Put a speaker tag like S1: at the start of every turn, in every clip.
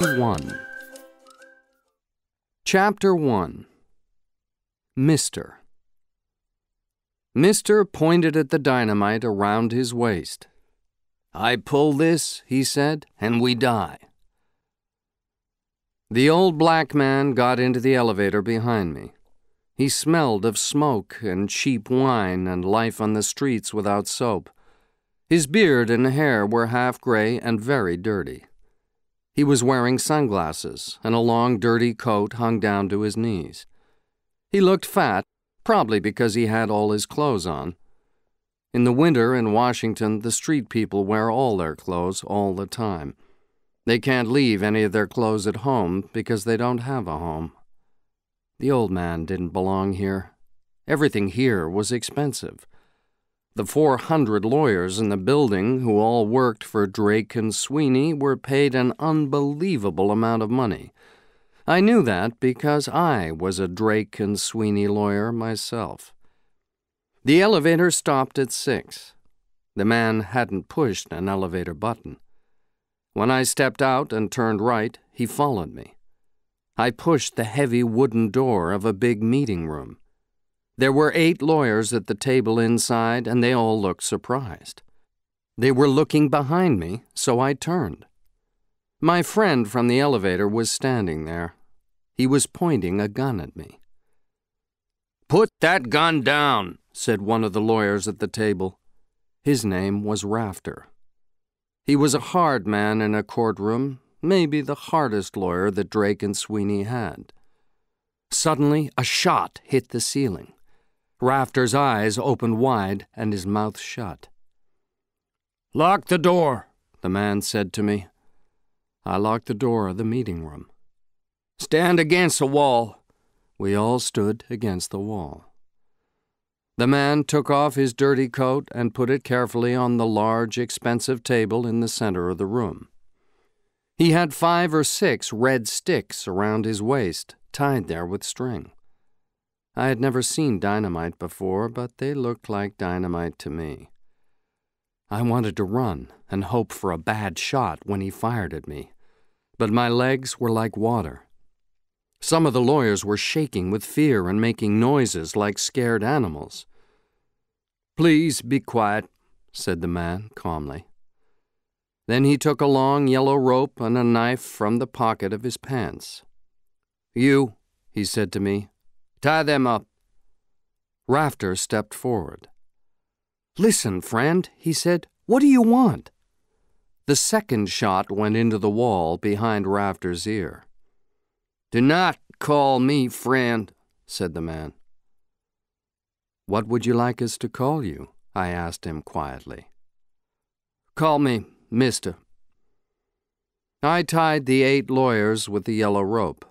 S1: 1 Chapter 1 Mr. Mister pointed at the dynamite around his waist. I pull this, he said, and we die. The old black man got into the elevator behind me. He smelled of smoke and cheap wine and life on the streets without soap. His beard and hair were half gray and very dirty. He was wearing sunglasses, and a long, dirty coat hung down to his knees. He looked fat, probably because he had all his clothes on. In the winter in Washington, the street people wear all their clothes all the time. They can't leave any of their clothes at home because they don't have a home. The old man didn't belong here. Everything here was expensive. The 400 lawyers in the building who all worked for Drake and Sweeney were paid an unbelievable amount of money. I knew that because I was a Drake and Sweeney lawyer myself. The elevator stopped at six. The man hadn't pushed an elevator button. When I stepped out and turned right, he followed me. I pushed the heavy wooden door of a big meeting room. There were eight lawyers at the table inside, and they all looked surprised. They were looking behind me, so I turned. My friend from the elevator was standing there. He was pointing a gun at me.
S2: Put that gun down,
S1: said one of the lawyers at the table. His name was Rafter. He was a hard man in a courtroom, maybe the hardest lawyer that Drake and Sweeney had. Suddenly, a shot hit the ceiling. Rafter's eyes opened wide and his mouth shut.
S2: Lock the door,
S1: the man said to me. I locked the door of the meeting room.
S2: Stand against the wall.
S1: We all stood against the wall. The man took off his dirty coat and put it carefully on the large, expensive table in the center of the room. He had five or six red sticks around his waist, tied there with string. I had never seen dynamite before, but they looked like dynamite to me. I wanted to run and hope for a bad shot when he fired at me, but my legs were like water. Some of the lawyers were shaking with fear and making noises like scared animals.
S2: Please be quiet,
S1: said the man calmly. Then he took a long yellow rope and a knife from the pocket of his pants.
S2: You,
S1: he said to me,
S2: tie them up.
S1: Rafter stepped forward. Listen, friend, he said, what do you want? The second shot went into the wall behind Rafter's ear.
S2: Do not call me friend, said the man.
S1: What would you like us to call you? I asked him quietly.
S2: Call me Mister.
S1: I tied the eight lawyers with the yellow rope.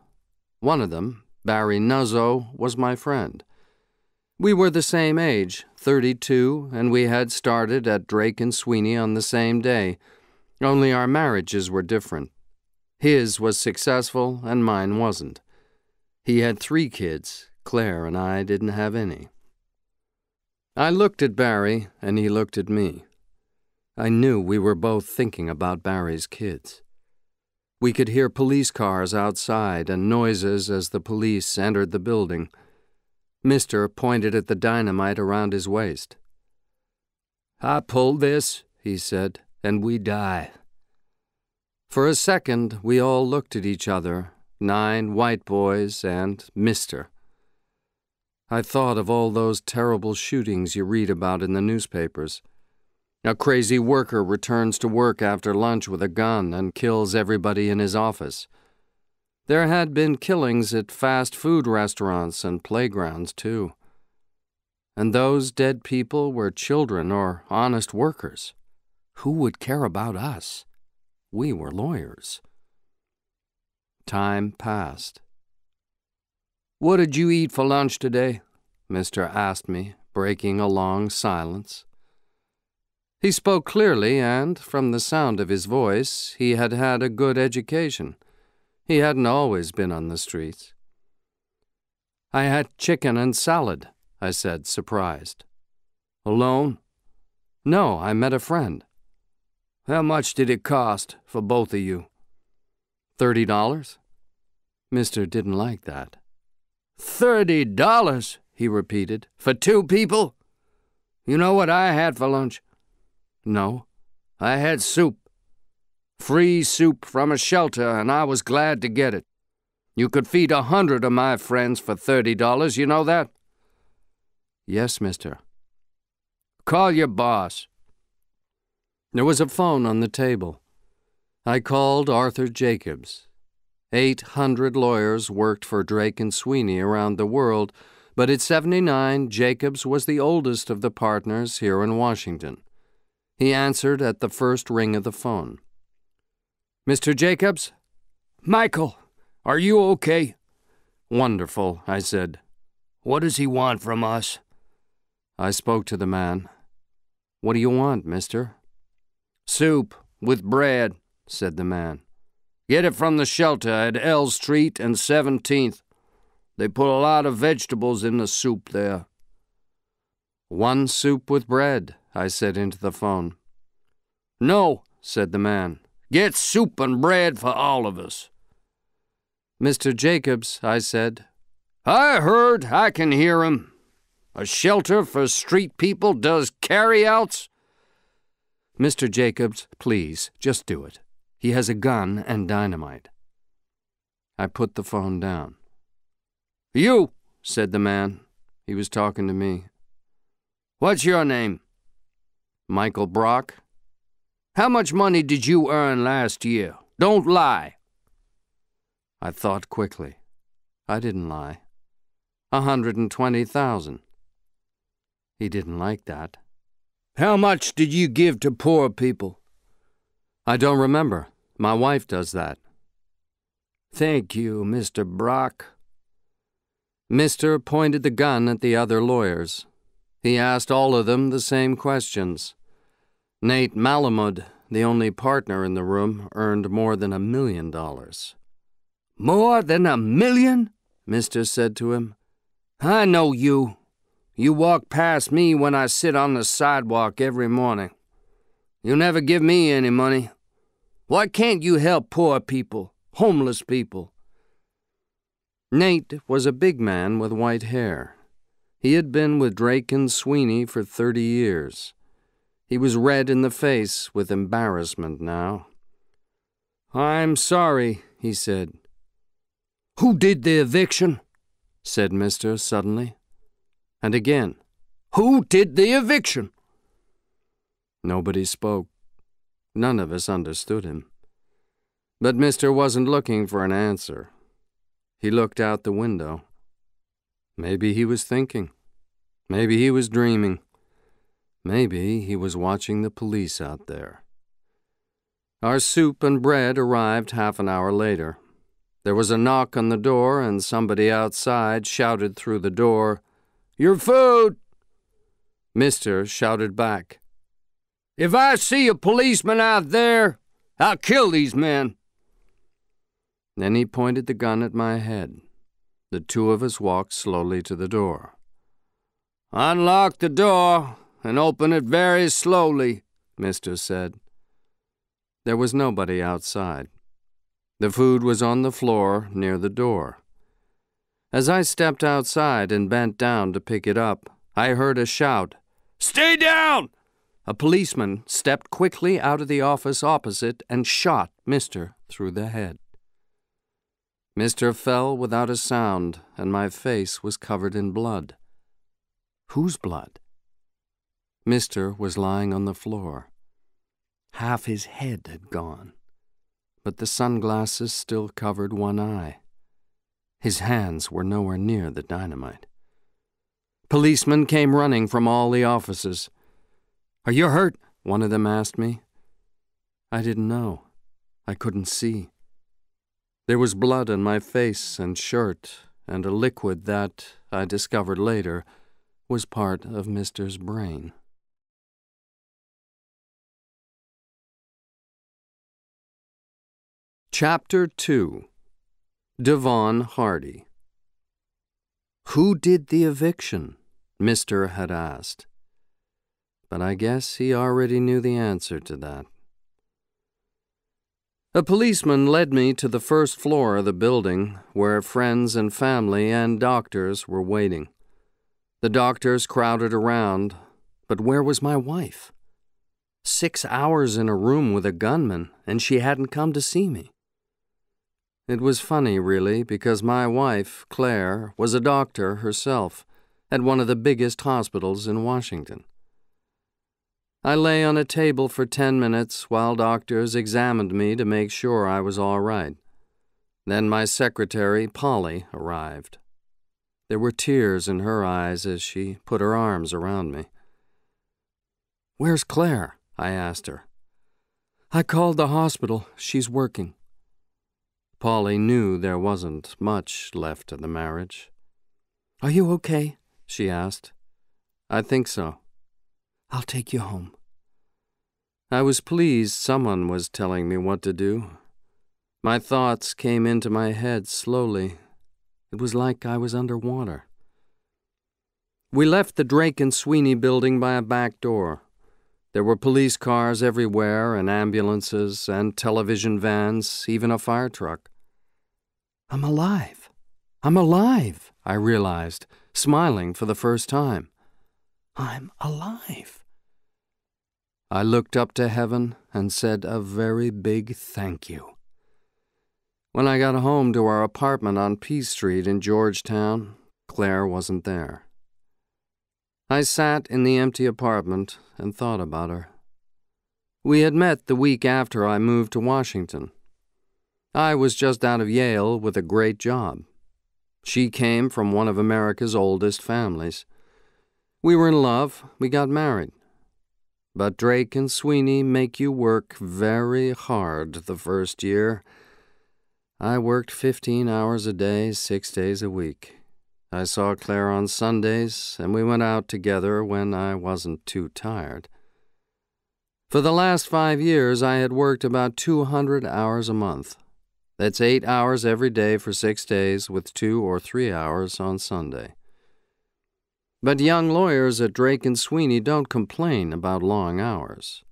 S1: One of them, Barry Nuzzo, was my friend. We were the same age, 32, and we had started at Drake and Sweeney on the same day, only our marriages were different. His was successful and mine wasn't. He had three kids, Claire and I didn't have any. I looked at Barry, and he looked at me. I knew we were both thinking about Barry's kids. We could hear police cars outside and noises as the police entered the building. Mister pointed at the dynamite around his waist.
S2: I pulled this, he said, and we die.
S1: For a second, we all looked at each other, nine white boys and Mister. I thought of all those terrible shootings you read about in the newspapers. A crazy worker returns to work after lunch with a gun and kills everybody in his office. There had been killings at fast food restaurants and playgrounds, too. And those dead people were children or honest workers. Who would care about us? We were lawyers. Time passed.
S2: What did you eat for lunch today?
S1: Mister asked me, breaking a long silence. He spoke clearly, and, from the sound of his voice, he had had a good education. He hadn't always been on the streets. I had chicken and salad, I said, surprised.
S2: Alone?
S1: No, I met a friend.
S2: How much did it cost for both of you?
S1: Thirty dollars? Mister didn't like that.
S2: Thirty dollars, he repeated, for two people? You know what I had for lunch?
S1: No.
S2: I had soup. Free soup from a shelter, and I was glad to get it. You could feed a hundred of my friends for thirty dollars, you know that?
S1: Yes, mister.
S2: Call your boss.
S1: There was a phone on the table. I called Arthur Jacobs. Eight hundred lawyers worked for Drake and Sweeney around the world, but at 79, Jacobs was the oldest of the partners here in Washington. He answered at the first ring of the phone. Mr. Jacobs?
S2: Michael, are you okay?
S1: Wonderful, I said.
S2: What does he want from us?
S1: I spoke to the man. What do you want, mister?
S2: Soup, with bread, said the man. Get it from the shelter at L Street and 17th. They put a lot of vegetables in the soup there.
S1: One soup with bread, I said into the phone.
S2: No, said the man. Get soup and bread for all of us.
S1: Mr. Jacobs, I said.
S2: I heard, I can hear him. A shelter for street people does carryouts?
S1: Mr. Jacobs, please, just do it. He has a gun and dynamite. I put the phone down.
S2: You, said the man.
S1: He was talking to me.
S2: What's your name?
S1: Michael Brock.
S2: How much money did you earn last year? Don't lie.
S1: I thought quickly. I didn't lie. A hundred and twenty thousand. He didn't like that.
S2: How much did you give to poor people?
S1: I don't remember. My wife does that.
S2: Thank you, Mr. Brock.
S1: Mister pointed the gun at the other lawyers. He asked all of them the same questions. Nate Malamud, the only partner in the room, earned more than a million dollars.
S2: More than a million?
S1: Mister said to him.
S2: I know you. You walk past me when I sit on the sidewalk every morning. You never give me any money. Why can't you help poor people, homeless people?
S1: Nate was a big man with white hair. He had been with Drake and Sweeney for thirty years. He was red in the face with embarrassment now.
S2: I'm sorry, he said.
S1: Who did the eviction? said Mister suddenly. And again,
S2: Who did the eviction?
S1: Nobody spoke. None of us understood him. But Mister wasn't looking for an answer. He looked out the window. Maybe he was thinking. Maybe he was dreaming. Maybe he was watching the police out there. Our soup and bread arrived half an hour later. There was a knock on the door, and somebody outside shouted through the door,
S2: Your food!
S1: Mister shouted back,
S2: If I see a policeman out there, I'll kill these men.
S1: Then he pointed the gun at my head. The two of us walked slowly to the door.
S2: Unlock the door and open it very slowly, Mister said.
S1: There was nobody outside. The food was on the floor near the door. As I stepped outside and bent down to pick it up, I heard a shout,
S2: Stay down!
S1: A policeman stepped quickly out of the office opposite and shot Mister through the head. Mister fell without a sound, and my face was covered in blood. Whose blood? Mister was lying on the floor. Half his head had gone, but the sunglasses still covered one eye. His hands were nowhere near the dynamite. Policemen came running from all the offices. Are you hurt? One of them asked me. I didn't know. I couldn't see. There was blood on my face and shirt, and a liquid that, I discovered later, was part of Mister's brain. Chapter 2 Devon Hardy Who did the eviction? Mister had asked. But I guess he already knew the answer to that. A policeman led me to the first floor of the building, where friends and family and doctors were waiting. The doctors crowded around, but where was my wife? Six hours in a room with a gunman, and she hadn't come to see me. It was funny, really, because my wife, Claire, was a doctor herself at one of the biggest hospitals in Washington. I lay on a table for ten minutes while doctors examined me to make sure I was all right. Then my secretary, Polly, arrived. There were tears in her eyes as she put her arms around me. Where's Claire? I asked her. I called the hospital. She's working. Polly knew there wasn't much left of the marriage. Are you okay? she asked. I think so. I'll take you home. I was pleased someone was telling me what to do. My thoughts came into my head slowly. It was like I was under water. We left the Drake and Sweeney building by a back door. There were police cars everywhere, and ambulances, and television vans, even a fire truck. I'm alive. I'm alive, I realized, smiling for the first time. I'm alive. I looked up to heaven and said a very big thank you. When I got home to our apartment on P Street in Georgetown, Claire wasn't there. I sat in the empty apartment and thought about her. We had met the week after I moved to Washington. I was just out of Yale with a great job. She came from one of America's oldest families. We were in love, we got married. But Drake and Sweeney make you work very hard the first year. I worked 15 hours a day, six days a week. I saw Claire on Sundays, and we went out together when I wasn't too tired. For the last five years, I had worked about 200 hours a month. That's eight hours every day for six days, with two or three hours on Sunday. But young lawyers at Drake and Sweeney don't complain about long hours.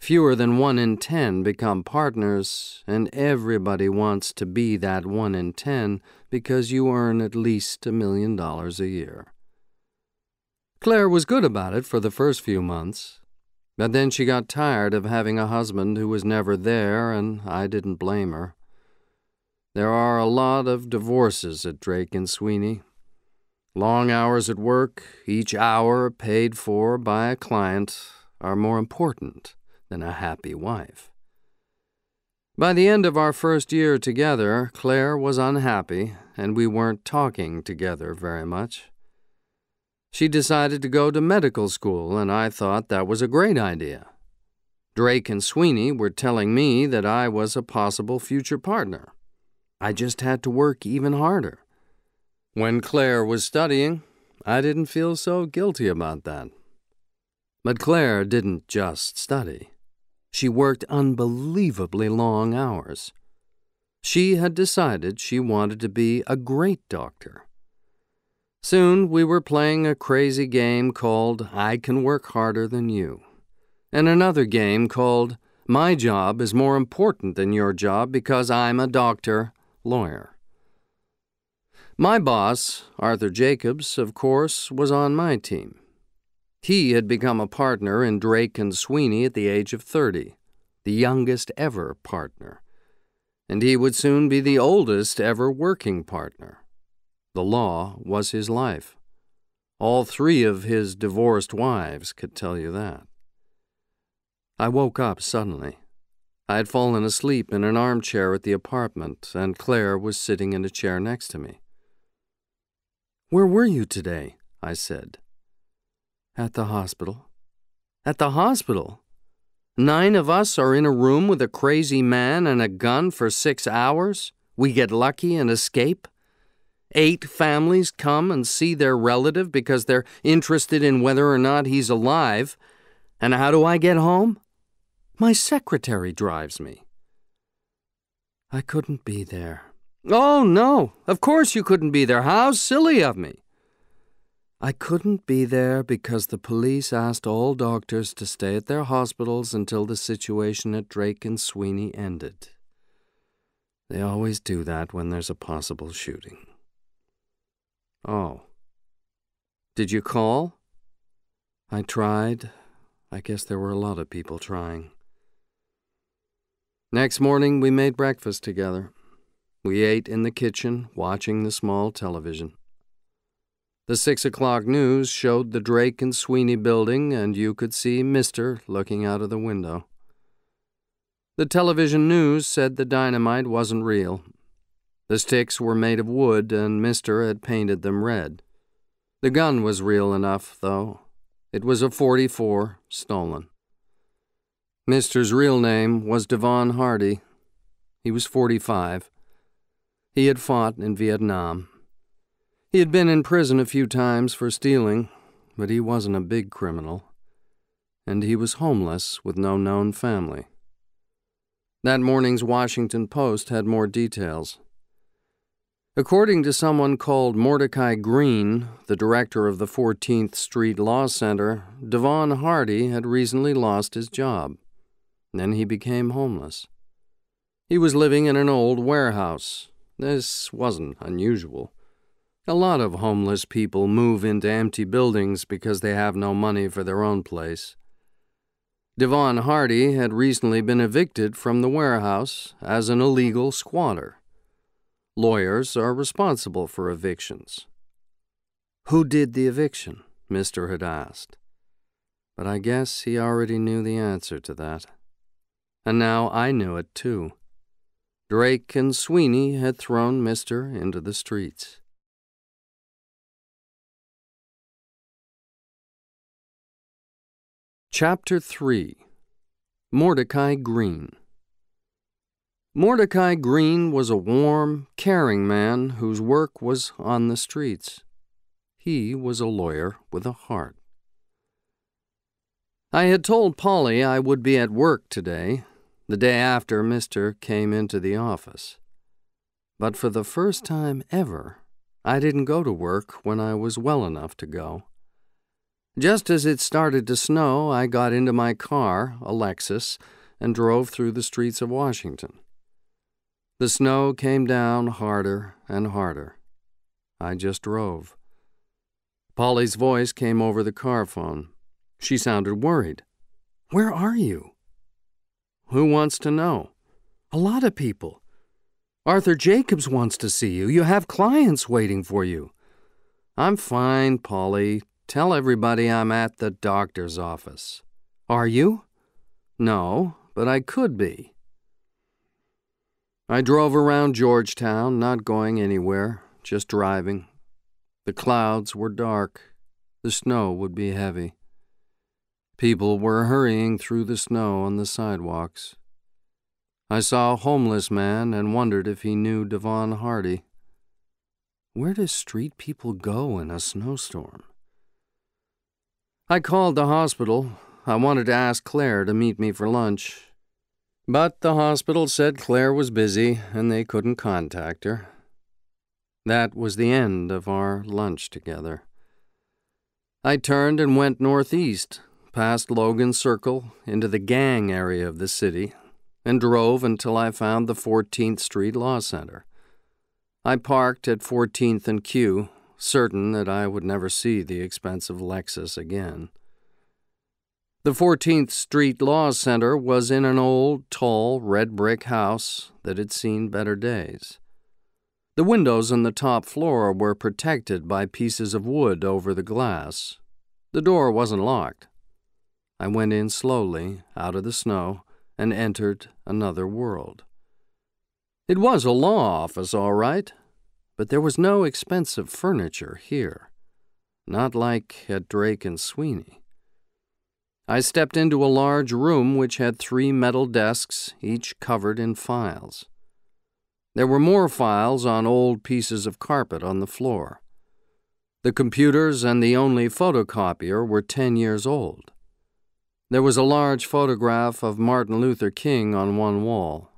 S1: Fewer than one in ten become partners, and everybody wants to be that one in ten because you earn at least a million dollars a year. Claire was good about it for the first few months, but then she got tired of having a husband who was never there, and I didn't blame her. There are a lot of divorces at Drake and Sweeney. Long hours at work, each hour paid for by a client, are more important than a happy wife. By the end of our first year together, Claire was unhappy, and we weren't talking together very much. She decided to go to medical school, and I thought that was a great idea. Drake and Sweeney were telling me that I was a possible future partner. I just had to work even harder. When Claire was studying, I didn't feel so guilty about that. But Claire didn't just study. She worked unbelievably long hours. She had decided she wanted to be a great doctor. Soon we were playing a crazy game called I Can Work Harder Than You, and another game called My Job is More Important Than Your Job Because I'm a Doctor, Lawyer. My boss, Arthur Jacobs, of course, was on my team. He had become a partner in Drake and Sweeney at the age of 30, the youngest ever partner. And he would soon be the oldest ever working partner. The law was his life. All three of his divorced wives could tell you that. I woke up suddenly. I had fallen asleep in an armchair at the apartment, and Claire was sitting in a chair next to me. Where were you today? I said. At the hospital. At the hospital? Nine of us are in a room with a crazy man and a gun for six hours? We get lucky and escape? Eight families come and see their relative because they're interested in whether or not he's alive. And how do I get home? My secretary drives me. I couldn't be there. Oh, no, of course you couldn't be there. How silly of me. I couldn't be there because the police asked all doctors to stay at their hospitals until the situation at Drake and Sweeney ended. They always do that when there's a possible shooting. Oh. Did you call? I tried. I guess there were a lot of people trying. Next morning, we made breakfast together. We ate in the kitchen, watching the small television. The six o'clock news showed the Drake and Sweeney building, and you could see Mister looking out of the window. The television news said the dynamite wasn't real. The sticks were made of wood, and Mister had painted them red. The gun was real enough, though. It was a 44, stolen. Mister's real name was Devon Hardy. He was 45. He had fought in Vietnam. He had been in prison a few times for stealing, but he wasn't a big criminal. And he was homeless with no known family. That morning's Washington Post had more details. According to someone called Mordecai Green, the director of the 14th Street Law Center, Devon Hardy had recently lost his job. Then he became homeless. He was living in an old warehouse. This wasn't unusual. A lot of homeless people move into empty buildings because they have no money for their own place. Devon Hardy had recently been evicted from the warehouse as an illegal squatter. Lawyers are responsible for evictions. Who did the eviction? Mister had asked. But I guess he already knew the answer to that. And now I knew it too. Drake and Sweeney had thrown Mister into the streets. Chapter 3 Mordecai Green Mordecai Green was a warm, caring man whose work was on the streets. He was a lawyer with a heart. I had told Polly I would be at work today, the day after Mister came into the office. But for the first time ever, I didn't go to work when I was well enough to go. Just as it started to snow, I got into my car, a Lexus, and drove through the streets of Washington. The snow came down harder and harder. I just drove. Polly's voice came over the car phone. She sounded worried. Where are you? Who wants to know? A lot of people. Arthur Jacobs wants to see you. You have clients waiting for you. I'm fine, Polly. Tell everybody I'm at the doctor's office. Are you? No, but I could be. I drove around Georgetown, not going anywhere, just driving. The clouds were dark. The snow would be heavy. People were hurrying through the snow on the sidewalks. I saw a homeless man and wondered if he knew Devon Hardy. Where do street people go in a snowstorm? I called the hospital. I wanted to ask Claire to meet me for lunch. But the hospital said Claire was busy and they couldn't contact her. That was the end of our lunch together. I turned and went northeast, past Logan Circle, into the gang area of the city, and drove until I found the 14th Street Law Center. I parked at 14th and Q, certain that I would never see the expensive Lexus again. The 14th Street Law Center was in an old, tall, red brick house that had seen better days. The windows on the top floor were protected by pieces of wood over the glass. The door wasn't locked. I went in slowly, out of the snow, and entered another world. It was a law office, all right, but there was no expensive furniture here. Not like at Drake and Sweeney. I stepped into a large room which had three metal desks, each covered in files. There were more files on old pieces of carpet on the floor. The computers and the only photocopier were ten years old. There was a large photograph of Martin Luther King on one wall.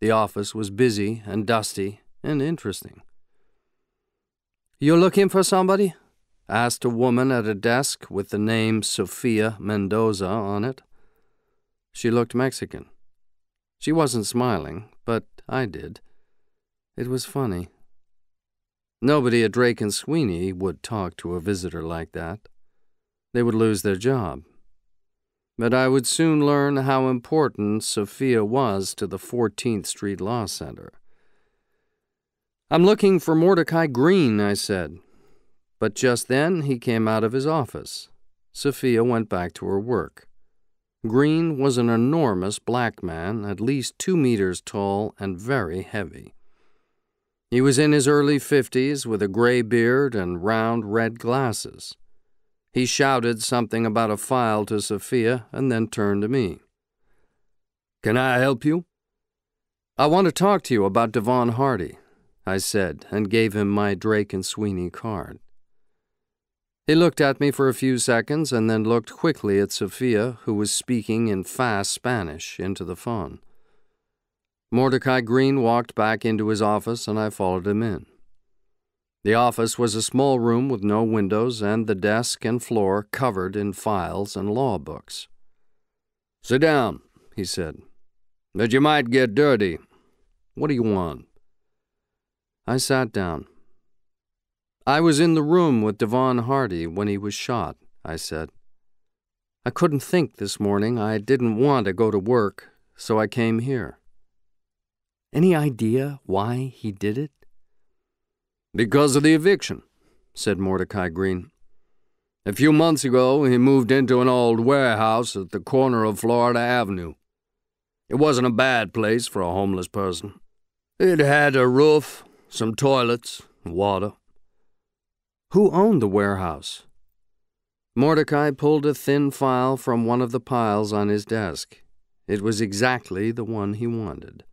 S1: The office was busy and dusty and interesting. You looking for somebody? asked a woman at a desk with the name Sophia Mendoza on it. She looked Mexican. She wasn't smiling, but I did. It was funny. Nobody at Drake and Sweeney would talk to a visitor like that. They would lose their job. But I would soon learn how important Sophia was to the 14th Street Law Center. I'm looking for Mordecai Green, I said. But just then he came out of his office. Sophia went back to her work. Green was an enormous black man, at least two meters tall and very heavy. He was in his early fifties with a gray beard and round red glasses. He shouted something about a file to Sophia and then turned to me. Can I help you? I want to talk to you about Devon Hardy, I said, and gave him my Drake and Sweeney card. He looked at me for a few seconds and then looked quickly at Sophia, who was speaking in fast Spanish into the phone. Mordecai Green walked back into his office, and I followed him in. The office was a small room with no windows, and the desk and floor covered in files and law books. Sit down, he said. But you might get dirty. What do you want? I sat down. I was in the room with Devon Hardy when he was shot, I said. I couldn't think this morning. I didn't want to go to work, so I came here. Any idea why he did it? Because of the eviction, said Mordecai Green. A few months ago, he moved into an old warehouse at the corner of Florida Avenue. It wasn't a bad place for a homeless person. It had a roof, some toilets, water. Who owned the warehouse? Mordecai pulled a thin file from one of the piles on his desk. It was exactly the one he wanted.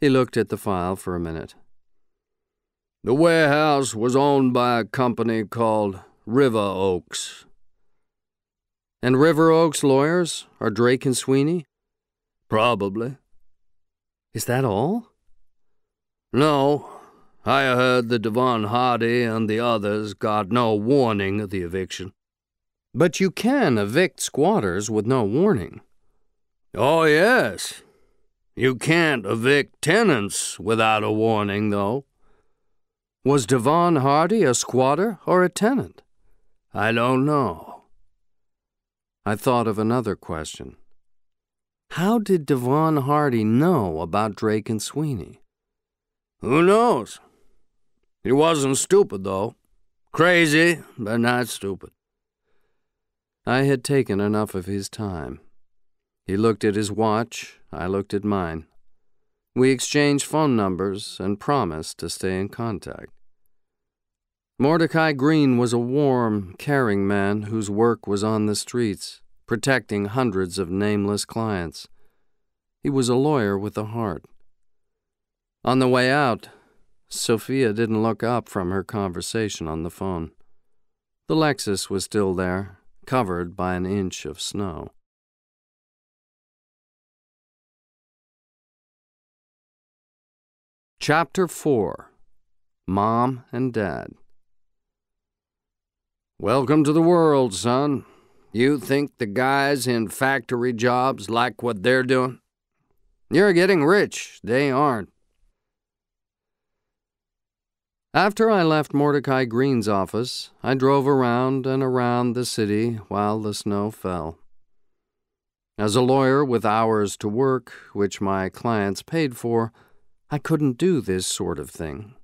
S1: He looked at the file for a minute. The warehouse was owned by a company called River Oaks. And River Oaks lawyers are Drake and Sweeney? Probably. Is that all? No. I heard that Devon Hardy and the others got no warning of the eviction. But you can evict squatters with no warning. Oh, yes. You can't evict tenants without a warning, though. Was Devon Hardy a squatter or a tenant? I don't know. I thought of another question. How did Devon Hardy know about Drake and Sweeney? Who knows? He wasn't stupid, though. Crazy, but not stupid. I had taken enough of his time. He looked at his watch, I looked at mine. We exchanged phone numbers and promised to stay in contact. Mordecai Green was a warm, caring man whose work was on the streets, protecting hundreds of nameless clients. He was a lawyer with a heart. On the way out, Sophia didn't look up from her conversation on the phone. The Lexus was still there, covered by an inch of snow. Chapter 4 Mom and Dad Welcome to the world, son. You think the guys in factory jobs like what they're doing? You're getting rich. They aren't. After I left Mordecai Green's office, I drove around and around the city while the snow fell. As a lawyer with hours to work, which my clients paid for, I couldn't do this sort of thing,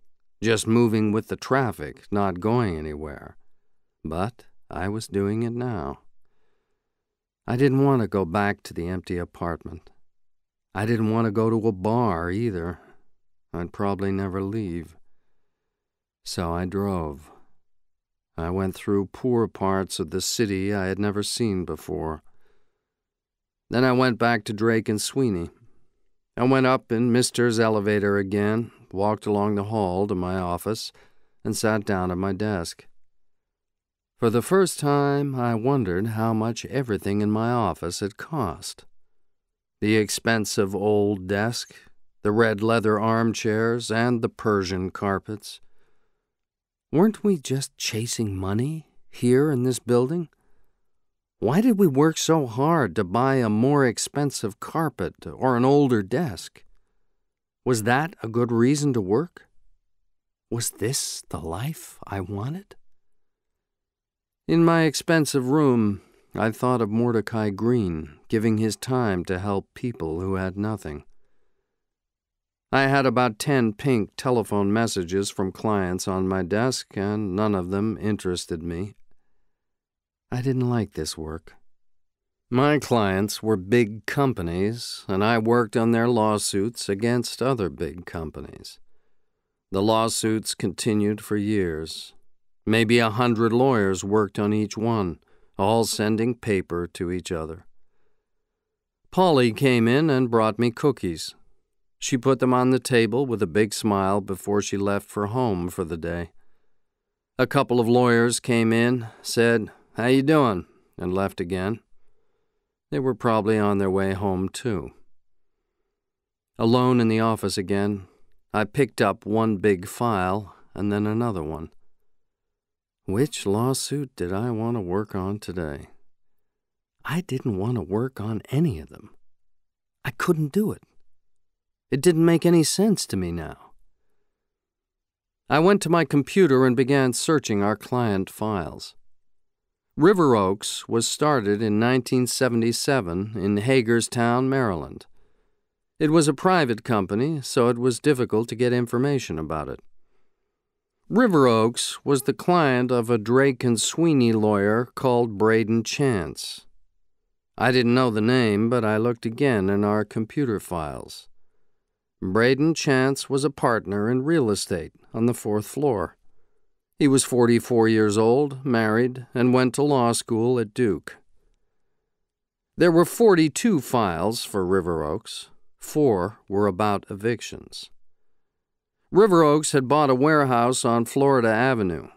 S1: just moving with the traffic, not going anywhere. But I was doing it now. I didn't want to go back to the empty apartment. I didn't want to go to a bar either. I'd probably never leave. So I drove. I went through poor parts of the city I had never seen before. Then I went back to Drake and Sweeney. I went up in Mister's elevator again, walked along the hall to my office, and sat down at my desk. For the first time, I wondered how much everything in my office had cost. The expensive old desk, the red leather armchairs, and the Persian carpets. Weren't we just chasing money here in this building? Why did we work so hard to buy a more expensive carpet or an older desk? Was that a good reason to work? Was this the life I wanted? In my expensive room, I thought of Mordecai Green giving his time to help people who had nothing. I had about ten pink telephone messages from clients on my desk, and none of them interested me. I didn't like this work. My clients were big companies, and I worked on their lawsuits against other big companies. The lawsuits continued for years. Maybe a hundred lawyers worked on each one all sending paper to each other. Polly came in and brought me cookies. She put them on the table with a big smile before she left for home for the day. A couple of lawyers came in, said, How you doing? and left again. They were probably on their way home, too. Alone in the office again, I picked up one big file and then another one. Which lawsuit did I want to work on today? I didn't want to work on any of them. I couldn't do it. It didn't make any sense to me now. I went to my computer and began searching our client files. River Oaks was started in 1977 in Hagerstown, Maryland. It was a private company, so it was difficult to get information about it. River Oaks was the client of a Drake and Sweeney lawyer called Braden Chance. I didn't know the name, but I looked again in our computer files. Braden Chance was a partner in real estate on the fourth floor. He was 44 years old, married, and went to law school at Duke. There were 42 files for River Oaks. Four were about evictions. River Oaks had bought a warehouse on Florida Avenue.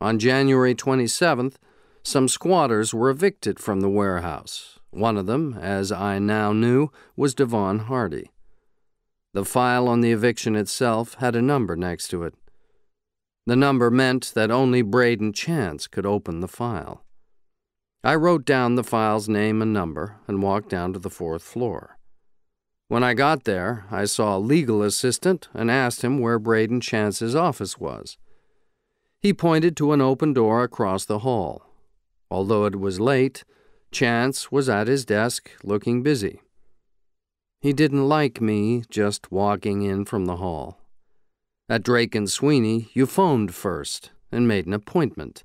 S1: On January 27th, some squatters were evicted from the warehouse. One of them, as I now knew, was Devon Hardy. The file on the eviction itself had a number next to it. The number meant that only Braden Chance could open the file. I wrote down the file's name and number and walked down to the fourth floor. When I got there, I saw a legal assistant and asked him where Braden Chance's office was. He pointed to an open door across the hall. Although it was late, Chance was at his desk looking busy. He didn't like me just walking in from the hall. At Drake and Sweeney, you phoned first and made an appointment.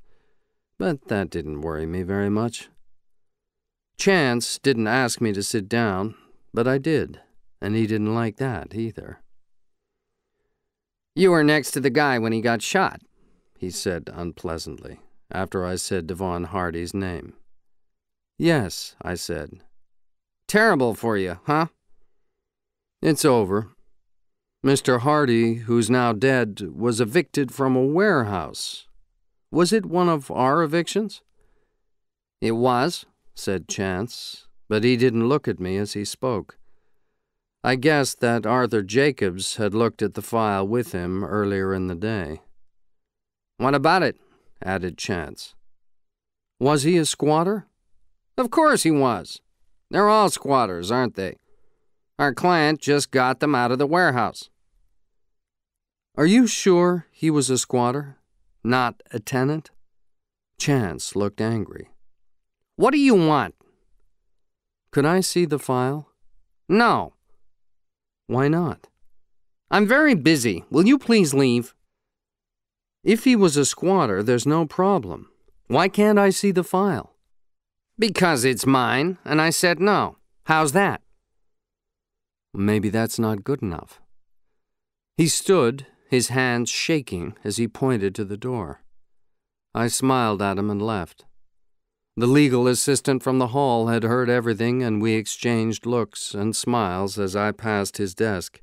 S1: But that didn't worry me very much. Chance didn't ask me to sit down, but I did and he didn't like that either.
S2: You were next to the guy when he got shot,
S1: he said unpleasantly, after I said Devon Hardy's name. Yes, I said.
S2: Terrible for you, huh?
S1: It's over. Mr. Hardy, who's now dead, was evicted from a warehouse. Was it one of our evictions?
S2: It was,
S1: said Chance, but he didn't look at me as he spoke. I guessed that Arthur Jacobs had looked at the file with him earlier in the day.
S2: What about it?
S1: added Chance. Was he a squatter?
S2: Of course he was. They're all squatters, aren't they? Our client just got them out of the warehouse.
S1: Are you sure he was a squatter, not a tenant? Chance looked angry.
S2: What do you want?
S1: Could I see the file?
S2: No.
S1: Why not?
S2: I'm very busy. Will you please leave?
S1: If he was a squatter, there's no problem. Why can't I see the file?
S2: Because it's mine, and I said no. How's that?
S1: Maybe that's not good enough. He stood, his hands shaking as he pointed to the door. I smiled at him and left. The legal assistant from the hall had heard everything, and we exchanged looks and smiles as I passed his desk.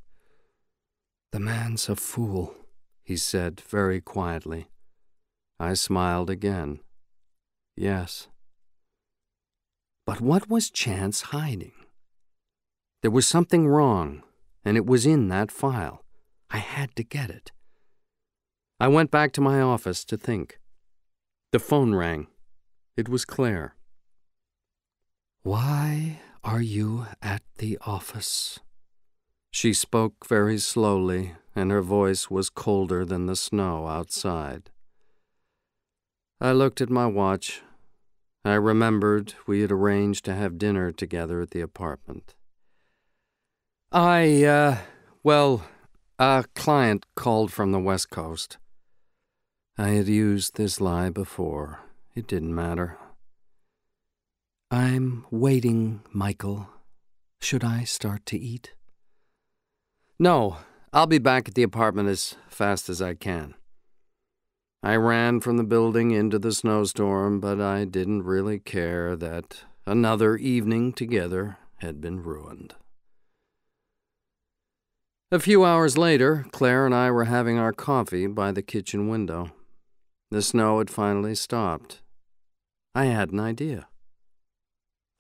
S1: The man's a fool, he said very quietly. I smiled again. Yes. But what was Chance hiding? There was something wrong, and it was in that file. I had to get it. I went back to my office to think. The phone rang. It was Claire. Why are you at the office? She spoke very slowly, and her voice was colder than the snow outside. I looked at my watch. I remembered we had arranged to have dinner together at the apartment. I, uh, well, a client called from the West Coast. I had used this lie before. It didn't matter. I'm waiting, Michael. Should I start to eat? No, I'll be back at the apartment as fast as I can. I ran from the building into the snowstorm, but I didn't really care that another evening together had been ruined. A few hours later, Claire and I were having our coffee by the kitchen window. The snow had finally stopped. I had an idea.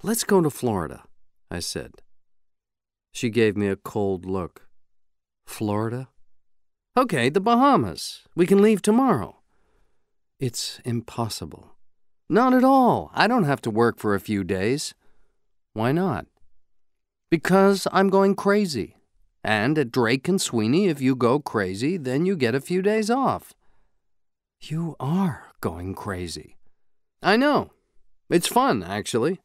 S1: Let's go to Florida, I said. She gave me a cold look. Florida? Okay, the Bahamas. We can leave tomorrow. It's impossible. Not at all. I don't have to work for a few days. Why not? Because I'm going crazy. And at Drake and Sweeney, if you go crazy, then you get a few days off. You are going crazy. I know. It's fun, actually.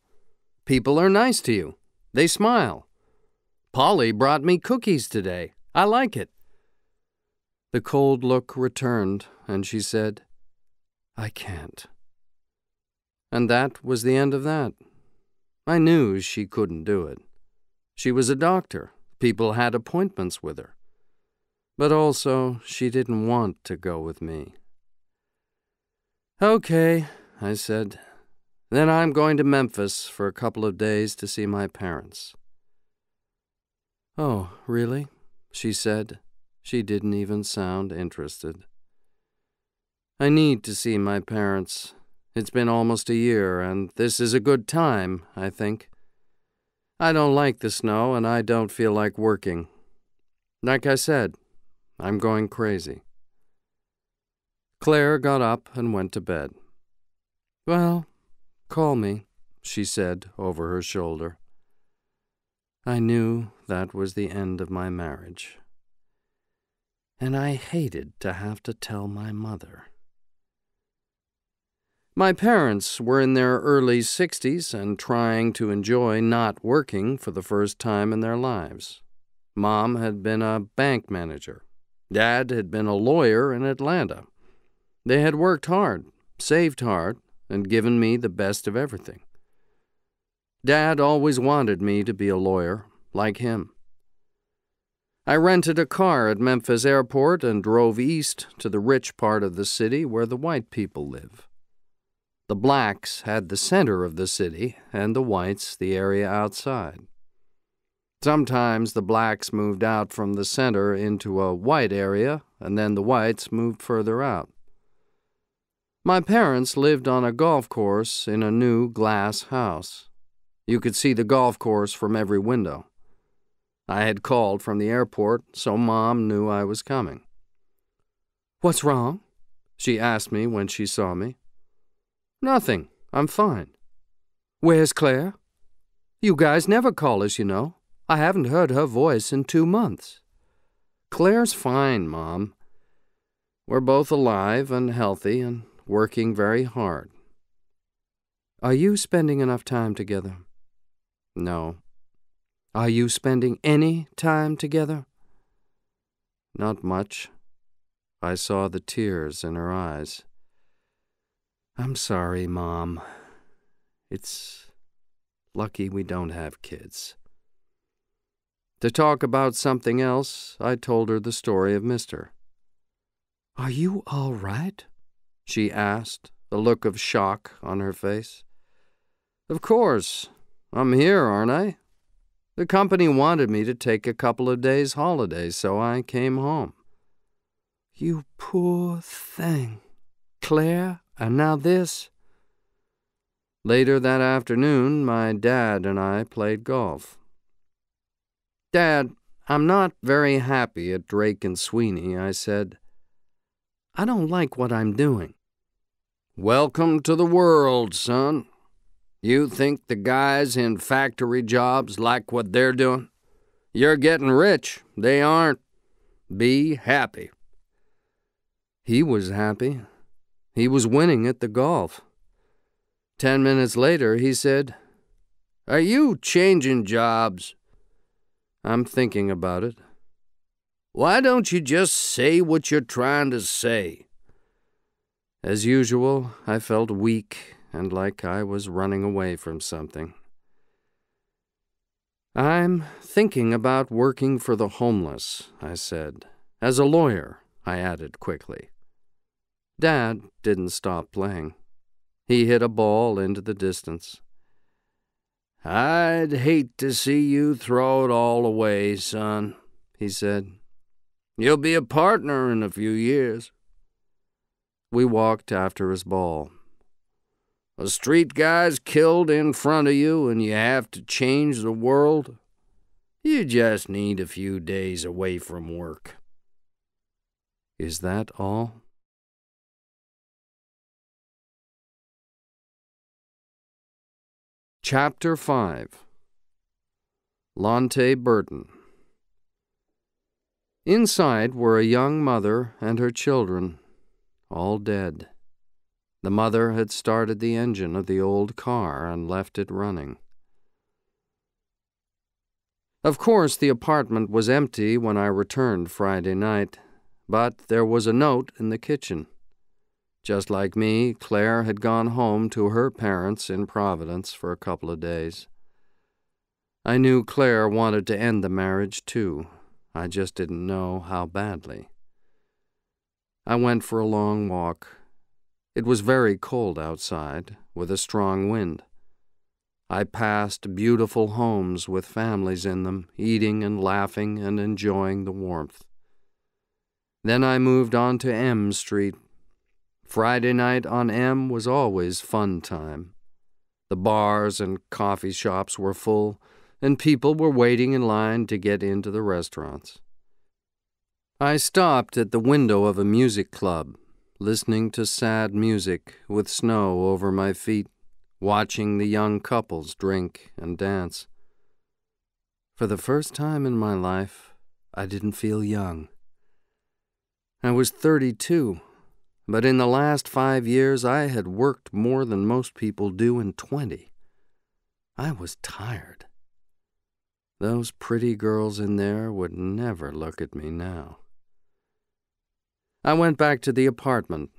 S1: People are nice to you. They smile. Polly brought me cookies today. I like it. The cold look returned, and she said, I can't. And that was the end of that. I knew she couldn't do it. She was a doctor. People had appointments with her. But also, she didn't want to go with me. Okay, I said. Then I'm going to Memphis for a couple of days to see my parents. Oh, really? She said. She didn't even sound interested. I need to see my parents. It's been almost a year, and this is a good time, I think. I don't like the snow, and I don't feel like working. Like I said, I'm going crazy. Claire got up and went to bed. Well, call me, she said over her shoulder. I knew that was the end of my marriage. And I hated to have to tell my mother. My parents were in their early 60s and trying to enjoy not working for the first time in their lives. Mom had been a bank manager. Dad had been a lawyer in Atlanta. They had worked hard, saved hard, and given me the best of everything. Dad always wanted me to be a lawyer, like him. I rented a car at Memphis Airport and drove east to the rich part of the city where the white people live. The blacks had the center of the city, and the whites the area outside. Sometimes the blacks moved out from the center into a white area, and then the whites moved further out. My parents lived on a golf course in a new glass house. You could see the golf course from every window. I had called from the airport, so Mom knew I was coming. What's wrong? she asked me when she saw me. Nothing. I'm fine. Where's Claire? You guys never call us, you know. I haven't heard her voice in two months. Claire's fine, Mom. We're both alive and healthy and working very hard. Are you spending enough time together? No. Are you spending any time together? Not much. I saw the tears in her eyes. I'm sorry, Mom. It's lucky we don't have kids. To talk about something else, I told her the story of Mister. Are you all right? she asked, a look of shock on her face. Of course. I'm here, aren't I? The company wanted me to take a couple of days' holiday, so I came home. You poor thing. Claire and now this. Later that afternoon, my dad and I played golf. Dad, I'm not very happy at Drake and Sweeney, I said. I don't like what I'm doing.
S2: Welcome to the world, son. You think the guys in factory jobs like what they're doing? You're getting rich. They aren't. Be happy.
S1: He was happy. He was winning at the golf. Ten minutes later, he said,
S2: Are you changing jobs?
S1: I'm thinking about it.
S2: Why don't you just say what you're trying to say?
S1: As usual, I felt weak and like I was running away from something. I'm thinking about working for the homeless, I said. As a lawyer, I added quickly. Dad didn't stop playing. He hit a ball into the distance.
S2: I'd hate to see you throw it all away, son, he said. You'll be a partner in a few years.
S1: We walked after his ball.
S2: A street guy's killed in front of you and you have to change the world? You just need a few days away from work.
S1: Is that all? Chapter 5 Lontae Burton Inside were a young mother and her children, all dead. The mother had started the engine of the old car and left it running. Of course, the apartment was empty when I returned Friday night, but there was a note in the kitchen. Just like me, Claire had gone home to her parents in Providence for a couple of days. I knew Claire wanted to end the marriage, too. I just didn't know how badly. I went for a long walk. It was very cold outside, with a strong wind. I passed beautiful homes with families in them, eating and laughing and enjoying the warmth. Then I moved on to M Street Friday night on M was always fun time. The bars and coffee shops were full, and people were waiting in line to get into the restaurants. I stopped at the window of a music club, listening to sad music with snow over my feet, watching the young couples drink and dance. For the first time in my life, I didn't feel young. I was 32 but in the last five years I had worked more than most people do in twenty. I was tired. Those pretty girls in there would never look at me now. I went back to the apartment.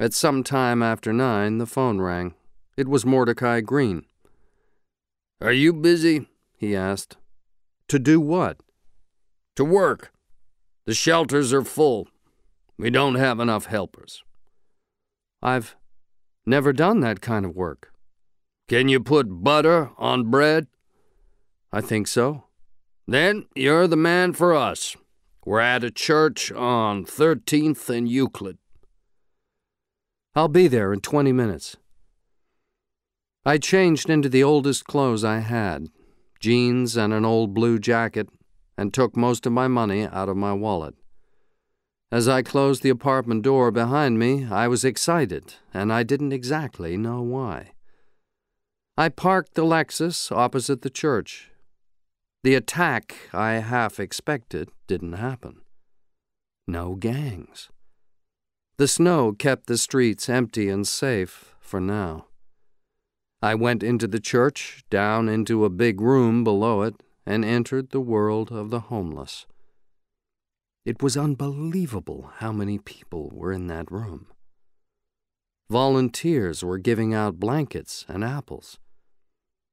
S1: At some time after nine, the phone rang. It was Mordecai Green.
S2: Are you busy? he asked.
S1: To do what?
S2: To work. The shelters are full. We don't have enough helpers.
S1: I've never done that kind of work.
S2: Can you put butter on bread?
S1: I think so.
S2: Then you're the man for us. We're at a church on 13th and Euclid.
S1: I'll be there in 20 minutes. I changed into the oldest clothes I had jeans and an old blue jacket and took most of my money out of my wallet. As I closed the apartment door behind me, I was excited, and I didn't exactly know why. I parked the Lexus opposite the church. The attack I half expected didn't happen. No gangs. The snow kept the streets empty and safe for now. I went into the church, down into a big room below it, and entered the world of the homeless. It was unbelievable how many people were in that room. Volunteers were giving out blankets and apples.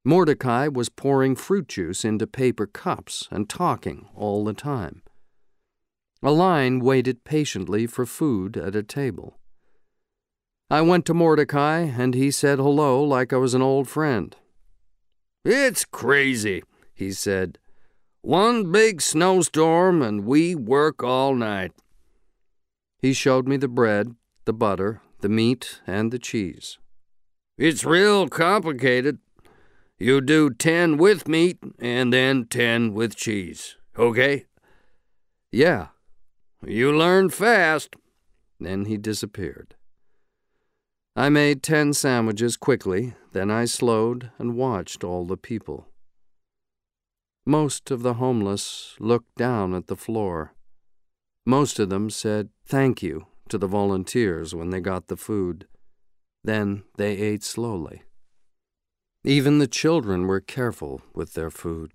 S1: Mordecai was pouring fruit juice into paper cups and talking all the time. A line waited patiently for food at a table. I went to Mordecai, and he said hello like I was an old friend.
S2: It's crazy, he said. One big snowstorm, and we work all night.
S1: He showed me the bread, the butter, the meat, and the cheese.
S2: It's real complicated. You do ten with meat and then ten with cheese. Okay?
S1: Yeah.
S2: You learn fast.
S1: Then he disappeared. I made ten sandwiches quickly, then I slowed and watched all the people. Most of the homeless looked down at the floor. Most of them said thank you to the volunteers when they got the food. Then they ate slowly. Even the children were careful with their food.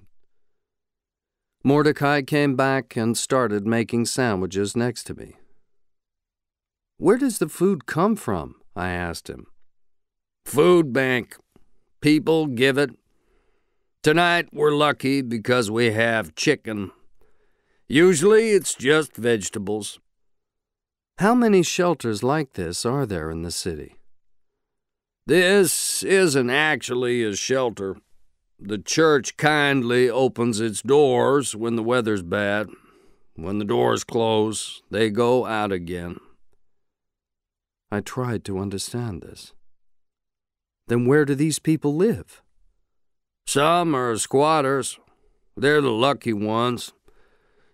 S1: Mordecai came back and started making sandwiches next to me. Where does the food come from? I asked him.
S2: Food bank. People give it. Tonight we're lucky because we have chicken. Usually it's just vegetables.
S1: How many shelters like this are there in the city?
S2: This isn't actually a shelter. The church kindly opens its doors when the weather's bad. When the doors close, they go out again.
S1: I tried to understand this. Then where do these people live?
S2: Some are squatters. They're the lucky ones.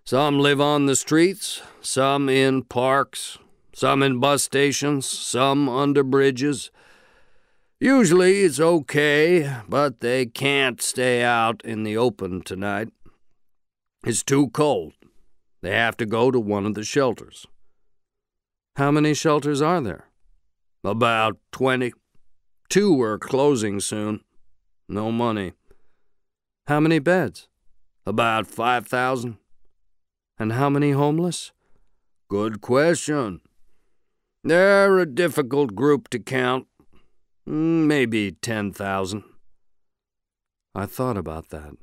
S2: Some live on the streets, some in parks, some in bus stations, some under bridges. Usually it's okay, but they can't stay out in the open tonight. It's too cold. They have to go to one of the shelters.
S1: How many shelters are there?
S2: About twenty. Two are closing soon. No money.
S1: How many beds?
S2: About five thousand.
S1: And how many homeless?
S2: Good question. They're a difficult group to count. Mm, maybe ten thousand.
S1: I thought about that.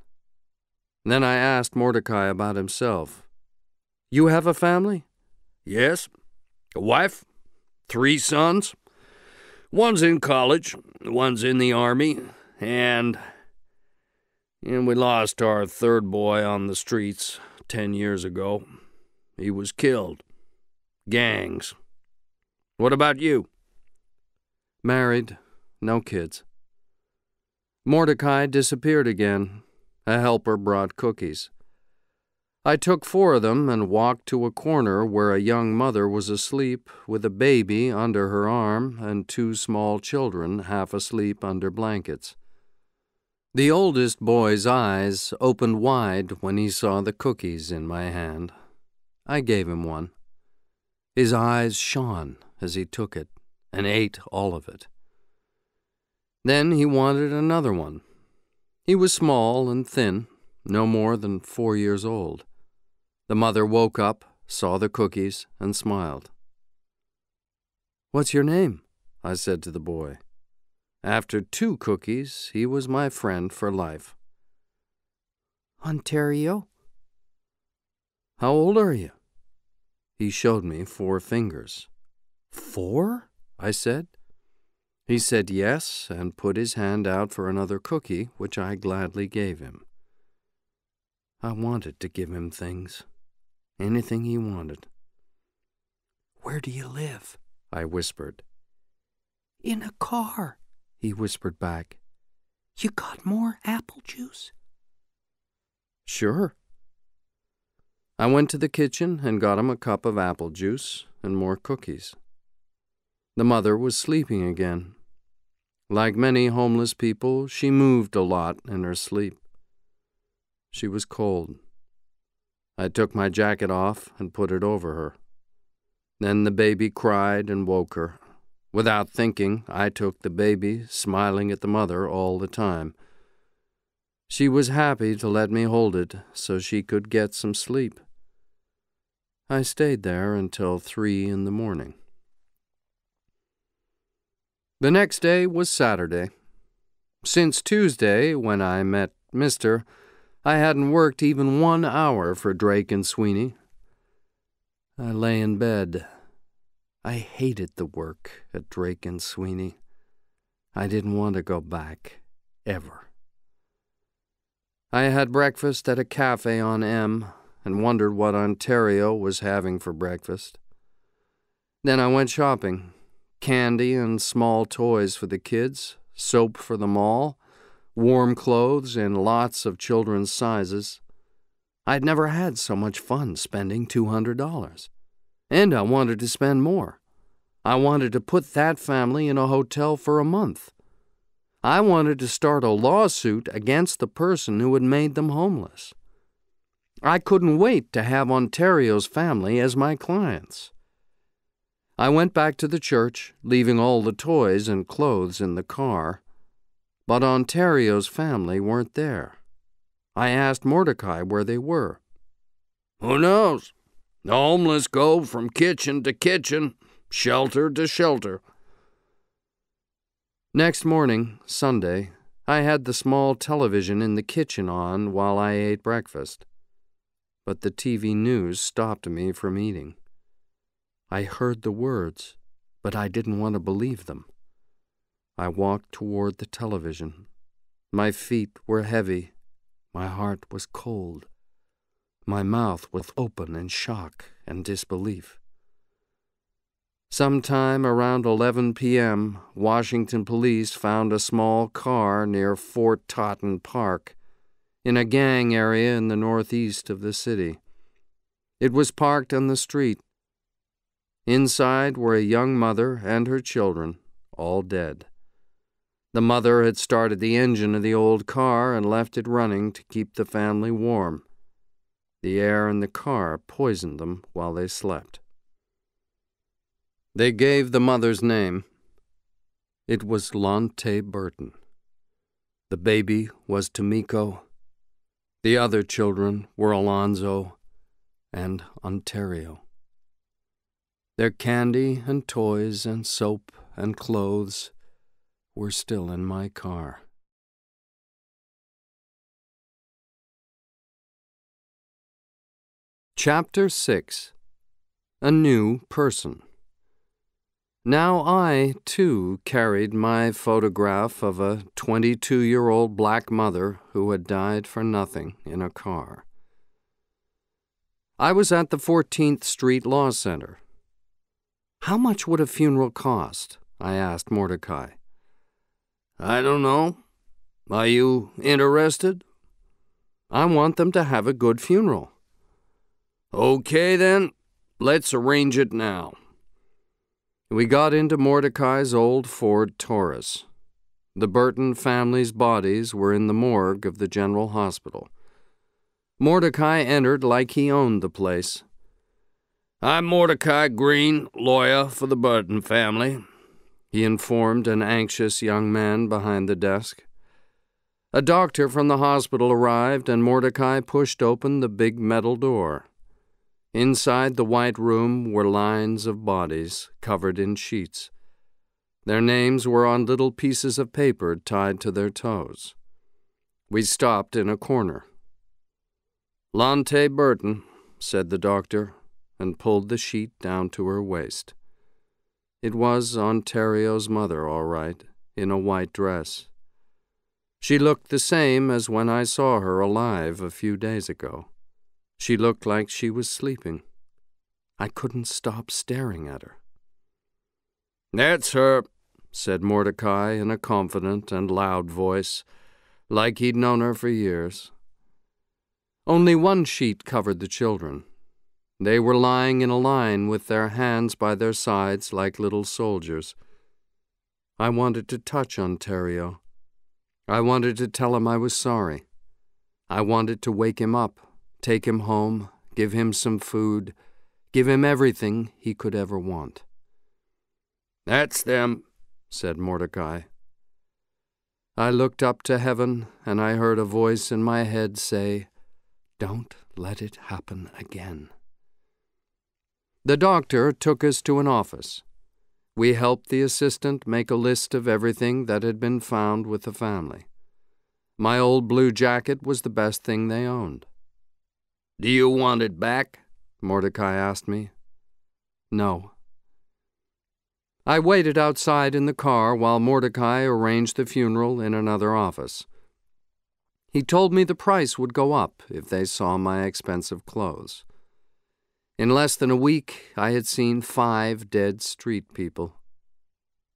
S1: Then I asked Mordecai about himself. You have a family?
S2: Yes. A wife, three sons. One's in college, one's in the army, and and we lost our third boy on the streets ten years ago. He was killed. Gangs. What about you?
S1: Married, no kids. Mordecai disappeared again. A helper brought cookies. I took four of them and walked to a corner where a young mother was asleep with a baby under her arm and two small children half asleep under blankets. The oldest boy's eyes opened wide when he saw the cookies in my hand. I gave him one. His eyes shone as he took it and ate all of it. Then he wanted another one. He was small and thin, no more than four years old. The mother woke up, saw the cookies, and smiled. What's your name? I said to the boy. After two cookies, he was my friend for life.
S3: Ontario?
S1: How old are you? He showed me four fingers. Four? I said. He said yes and put his hand out for another cookie, which I gladly gave him. I wanted to give him things anything he wanted.
S3: Where do you live?
S1: I whispered.
S3: In a car,
S1: he whispered back.
S3: You got more apple juice?
S1: Sure. I went to the kitchen and got him a cup of apple juice and more cookies. The mother was sleeping again. Like many homeless people, she moved a lot in her sleep. She was cold. I took my jacket off and put it over her. Then the baby cried and woke her. Without thinking, I took the baby, smiling at the mother all the time. She was happy to let me hold it so she could get some sleep. I stayed there until three in the morning. The next day was Saturday. Since Tuesday, when I met Mr., I hadn't worked even one hour for Drake and Sweeney. I lay in bed. I hated the work at Drake and Sweeney. I didn't want to go back, ever. I had breakfast at a cafe on M and wondered what Ontario was having for breakfast. Then I went shopping candy and small toys for the kids, soap for the all, warm clothes in lots of children's sizes. I'd never had so much fun spending $200. And I wanted to spend more. I wanted to put that family in a hotel for a month. I wanted to start a lawsuit against the person who had made them homeless. I couldn't wait to have Ontario's family as my clients. I went back to the church, leaving all the toys and clothes in the car. But Ontario's family weren't there. I asked Mordecai where they were.
S2: Who knows? The homeless go from kitchen to kitchen, shelter to shelter.
S1: Next morning, Sunday, I had the small television in the kitchen on while I ate breakfast. But the TV news stopped me from eating. I heard the words, but I didn't want to believe them. I walked toward the television. My feet were heavy. My heart was cold. My mouth was open in shock and disbelief. Sometime around 11 p.m., Washington police found a small car near Fort Totten Park, in a gang area in the northeast of the city. It was parked on the street. Inside were a young mother and her children, all dead. The mother had started the engine of the old car and left it running to keep the family warm. The air in the car poisoned them while they slept. They gave the mother's name. It was Lontae Burton. The baby was Temeko. The other children were Alonzo and Ontario. Their candy and toys and soap and clothes were still in my car. Chapter 6 A New Person Now I, too, carried my photograph of a 22 year old black mother who had died for nothing in a car. I was at the 14th Street Law Center. How much would a funeral cost? I asked Mordecai.
S2: I don't know. Are you interested?
S1: I want them to have a good funeral.
S2: Okay, then. Let's arrange it now.
S1: We got into Mordecai's old Ford Taurus. The Burton family's bodies were in the morgue of the General Hospital. Mordecai entered like he owned the place.
S2: I'm Mordecai Green, lawyer for the Burton family
S1: he informed an anxious young man behind the desk. A doctor from the hospital arrived, and Mordecai pushed open the big metal door. Inside the white room were lines of bodies covered in sheets. Their names were on little pieces of paper tied to their toes. We stopped in a corner. Lontae Burton, said the doctor, and pulled the sheet down to her waist. It was Ontario's mother, all right, in a white dress. She looked the same as when I saw her alive a few days ago. She looked like she was sleeping. I couldn't stop staring at her.
S2: That's her,
S1: said Mordecai in a confident and loud voice, like he'd known her for years. Only one sheet covered the children, they were lying in a line with their hands by their sides like little soldiers. I wanted to touch Ontario. I wanted to tell him I was sorry. I wanted to wake him up, take him home, give him some food, give him everything he could ever want.
S2: That's them,
S1: said Mordecai. I looked up to heaven, and I heard a voice in my head say, Don't let it happen again. The doctor took us to an office. We helped the assistant make a list of everything that had been found with the family. My old blue jacket was the best thing they owned.
S2: Do you want it back?
S1: Mordecai asked me. No. I waited outside in the car while Mordecai arranged the funeral in another office. He told me the price would go up if they saw my expensive clothes. In less than a week, I had seen five dead street people.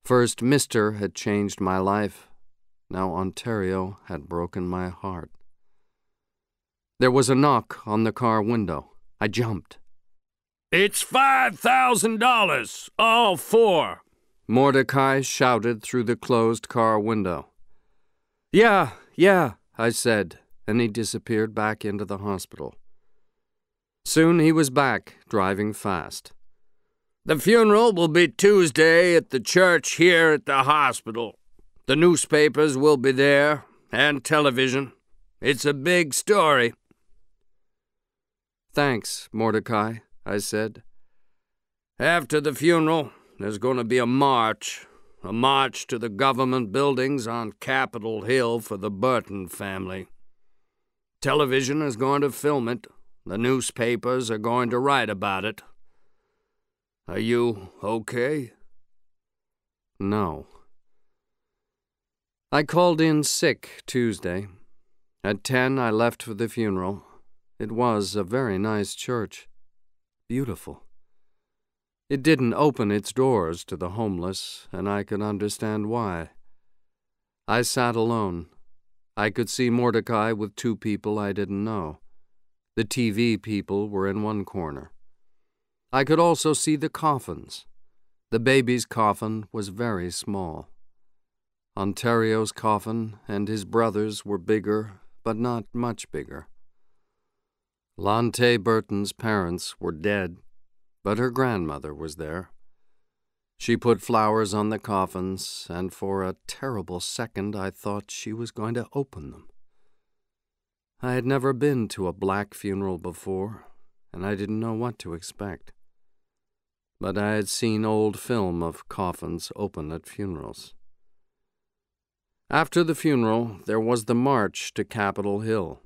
S1: First, Mister had changed my life. Now, Ontario had broken my heart. There was a knock on the car window. I jumped.
S2: It's five thousand dollars, all four.
S1: Mordecai shouted through the closed car window. Yeah, yeah, I said, and he disappeared back into the hospital. Soon he was back, driving fast.
S2: The funeral will be Tuesday at the church here at the hospital. The newspapers will be there, and television. It's a big story.
S1: Thanks, Mordecai, I said.
S2: After the funeral, there's going to be a march. A march to the government buildings on Capitol Hill for the Burton family. Television is going to film it. The newspapers are going to write about it. Are you okay?
S1: No. I called in sick Tuesday. At ten, I left for the funeral. It was a very nice church. Beautiful. It didn't open its doors to the homeless, and I could understand why. I sat alone. I could see Mordecai with two people I didn't know. The TV people were in one corner. I could also see the coffins. The baby's coffin was very small. Ontario's coffin and his brother's were bigger, but not much bigger. Lontae Burton's parents were dead, but her grandmother was there. She put flowers on the coffins, and for a terrible second I thought she was going to open them. I had never been to a black funeral before, and I didn't know what to expect but I had seen old film of coffins open at funerals. After the funeral, there was the march to Capitol Hill.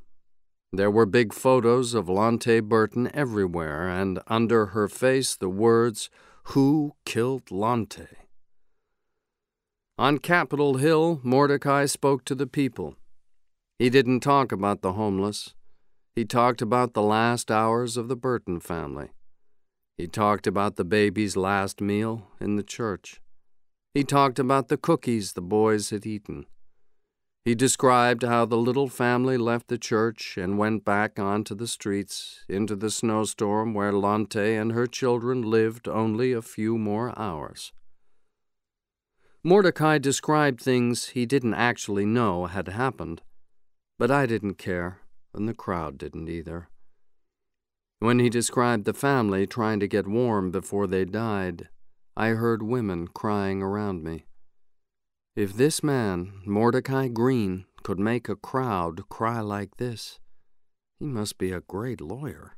S1: There were big photos of Lontae Burton everywhere, and under her face the words, Who killed Lontae? On Capitol Hill, Mordecai spoke to the people. He didn't talk about the homeless. He talked about the last hours of the Burton family. He talked about the baby's last meal in the church. He talked about the cookies the boys had eaten. He described how the little family left the church and went back onto the streets, into the snowstorm where Lontae and her children lived only a few more hours. Mordecai described things he didn't actually know had happened, but I didn't care, and the crowd didn't either. When he described the family trying to get warm before they died, I heard women crying around me. If this man, Mordecai Green, could make a crowd cry like this, he must be a great lawyer.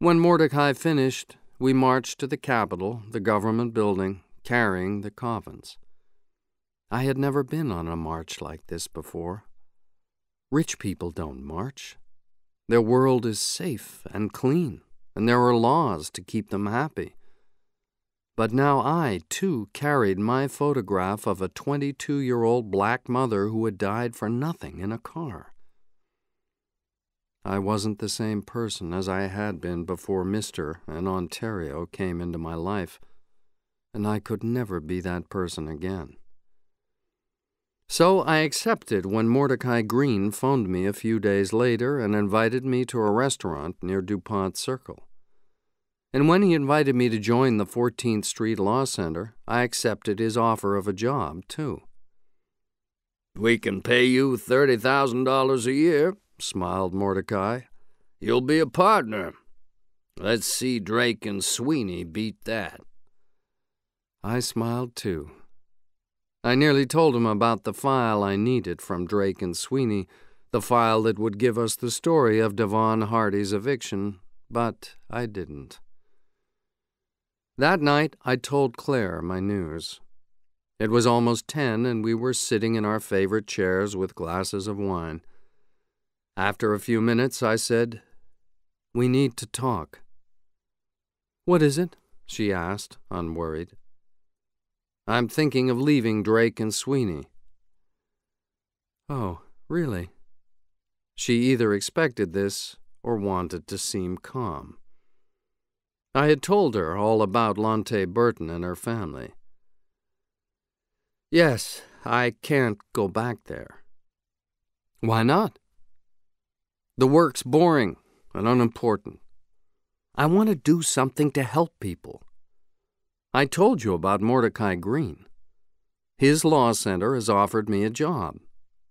S1: When Mordecai finished, we marched to the Capitol, the government building, carrying the coffins. I had never been on a march like this before. Rich people don't march. Their world is safe and clean, and there are laws to keep them happy. But now I, too, carried my photograph of a 22 year old black mother who had died for nothing in a car. I wasn't the same person as I had been before Mr. and Ontario came into my life, and I could never be that person again. So I accepted when Mordecai Green phoned me a few days later and invited me to a restaurant near DuPont Circle. And when he invited me to join the 14th Street Law Center, I accepted his offer of a job, too.
S2: We can pay you $30,000 a year, smiled Mordecai. You'll be a partner. Let's see Drake and Sweeney beat that.
S1: I smiled, too. I nearly told him about the file I needed from Drake and Sweeney, the file that would give us the story of Devon Hardy's eviction, but I didn't. That night I told Claire my news. It was almost ten, and we were sitting in our favorite chairs with glasses of wine. After a few minutes, I said, We need to talk. What is it? she asked, unworried. I'm thinking of leaving Drake and Sweeney. Oh, really? She either expected this or wanted to seem calm. I had told her all about Lontae Burton and her family. Yes, I can't go back there. Why not? The work's boring and unimportant. I want to do something to help people. I told you about Mordecai Green. His law center has offered me a job.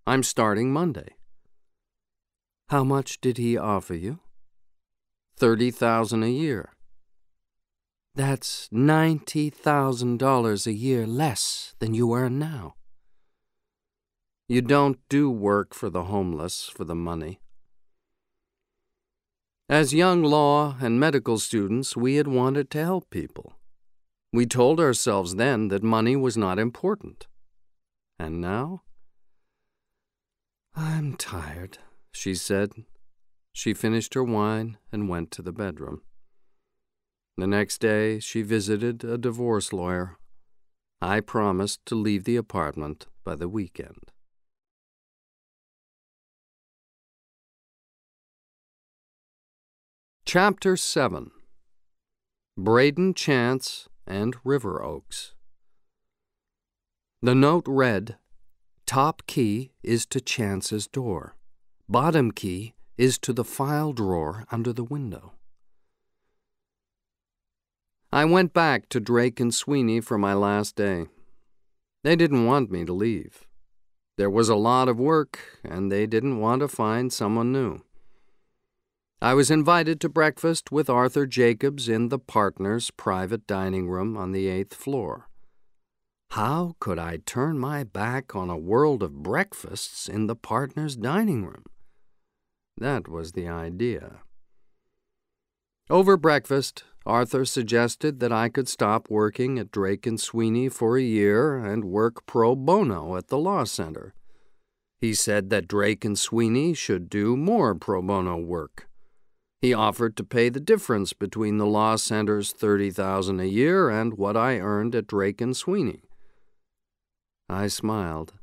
S1: I'm starting Monday. How much did he offer you? Thirty thousand a year. That's ninety thousand dollars a year less than you earn now. You don't do work for the homeless for the money. As young law and medical students, we had wanted to help people. We told ourselves then that money was not important. And now? I'm tired, she said. She finished her wine and went to the bedroom. The next day, she visited a divorce lawyer. I promised to leave the apartment by the weekend. Chapter 7 Braden Chance and River Oaks. The note read Top key is to Chance's door, bottom key is to the file drawer under the window. I went back to Drake and Sweeney for my last day. They didn't want me to leave. There was a lot of work, and they didn't want to find someone new. I was invited to breakfast with Arthur Jacobs in the partner's private dining room on the eighth floor. How could I turn my back on a world of breakfasts in the partner's dining room? That was the idea. Over breakfast, Arthur suggested that I could stop working at Drake and Sweeney for a year and work pro bono at the law center. He said that Drake and Sweeney should do more pro bono work. He offered to pay the difference between the law center's thirty thousand a year and what I earned at Drake and Sweeney. I smiled.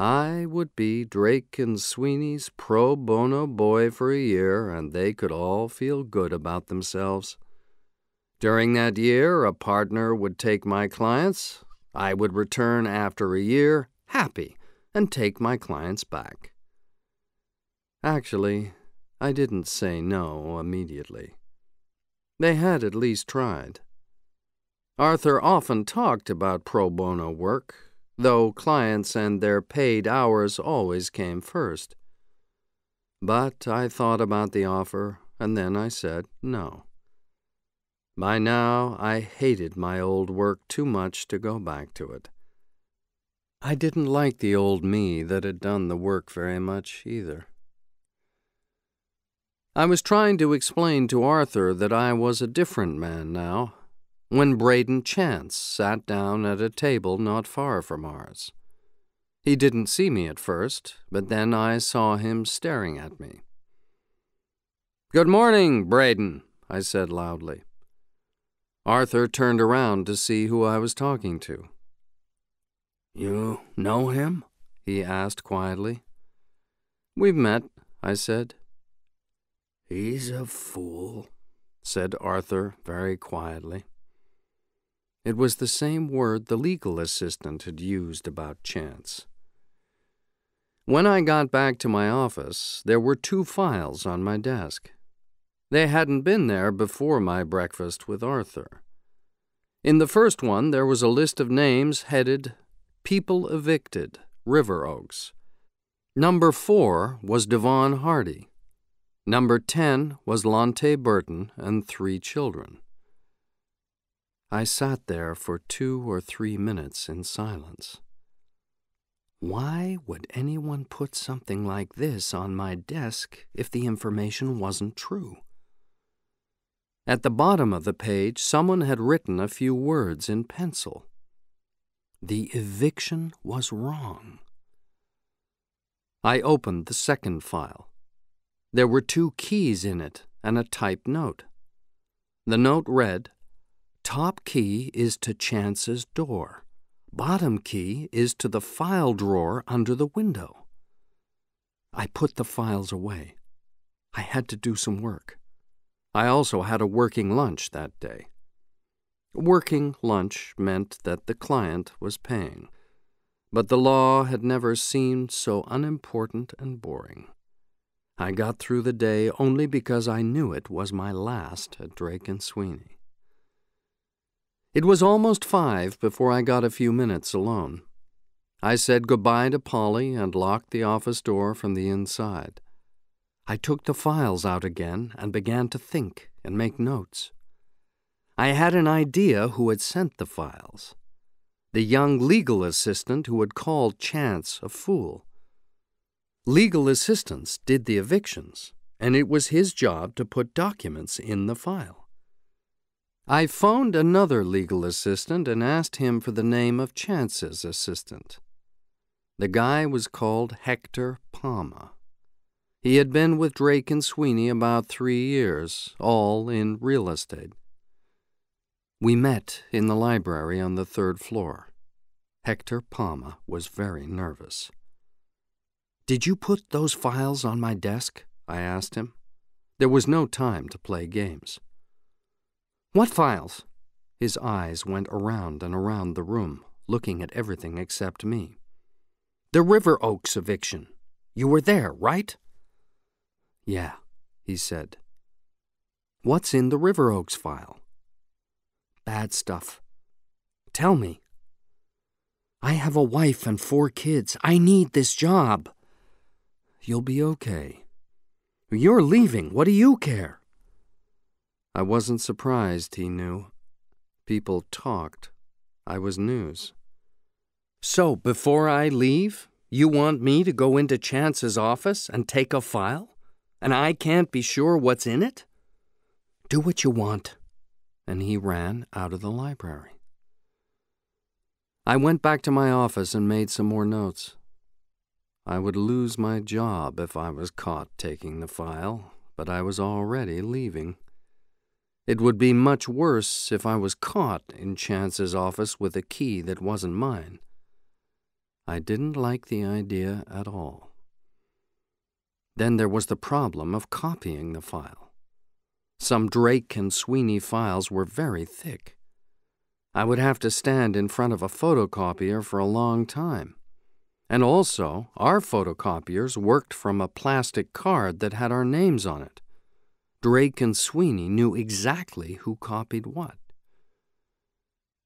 S1: I would be Drake and Sweeney's pro bono boy for a year, and they could all feel good about themselves. During that year, a partner would take my clients. I would return after a year, happy, and take my clients back. Actually, I didn't say no immediately. They had at least tried. Arthur often talked about pro bono work, though clients and their paid hours always came first. But I thought about the offer, and then I said no. By now, I hated my old work too much to go back to it. I didn't like the old me that had done the work very much either. I was trying to explain to Arthur that I was a different man now, when Braden Chance sat down at a table not far from ours. He didn't see me at first, but then I saw him staring at me. Good morning, Braden, I said loudly. Arthur turned around to see who I was talking to.
S2: You know him?
S1: he asked quietly. We've met, I said.
S2: He's a fool,
S1: said Arthur very quietly. It was the same word the legal assistant had used about Chance. When I got back to my office, there were two files on my desk. They hadn't been there before my breakfast with Arthur. In the first one, there was a list of names headed People Evicted, River Oaks. Number four was Devon Hardy. Number 10 was Lontae Burton and three children. I sat there for two or three minutes in silence. Why would anyone put something like this on my desk if the information wasn't true? At the bottom of the page, someone had written a few words in pencil. The eviction was wrong. I opened the second file. There were two keys in it and a typed note. The note read, Top key is to Chance's door. Bottom key is to the file drawer under the window. I put the files away. I had to do some work. I also had a working lunch that day. Working lunch meant that the client was paying, but the law had never seemed so unimportant and boring. I got through the day only because I knew it was my last at Drake and Sweeney. It was almost five before I got a few minutes alone. I said goodbye to Polly and locked the office door from the inside. I took the files out again and began to think and make notes. I had an idea who had sent the files. The young legal assistant who had called Chance a fool. Legal assistants did the evictions, and it was his job to put documents in the file. I phoned another legal assistant and asked him for the name of Chance's assistant. The guy was called Hector Palma. He had been with Drake and Sweeney about three years, all in real estate. We met in the library on the third floor. Hector Palma was very nervous. Did you put those files on my desk? I asked him. There was no time to play games. What files? His eyes went around and around the room, looking at everything except me. The River Oaks eviction. You were there, right? Yeah, he said. What's in the River Oaks file? Bad stuff. Tell me. I have a wife and four kids. I need this job. You'll be okay. You're leaving. What do you care? I wasn't surprised, he knew. People talked. I was news. So, before I leave, you want me to go into Chance's office and take a file? And I can't be sure what's in it? Do what you want. And he ran out of the library. I went back to my office and made some more notes. I would lose my job if I was caught taking the file, but I was already leaving. It would be much worse if I was caught in Chance's office with a key that wasn't mine. I didn't like the idea at all. Then there was the problem of copying the file. Some Drake and Sweeney files were very thick. I would have to stand in front of a photocopier for a long time. And also, our photocopiers worked from a plastic card that had our names on it. Drake and Sweeney knew exactly who copied what.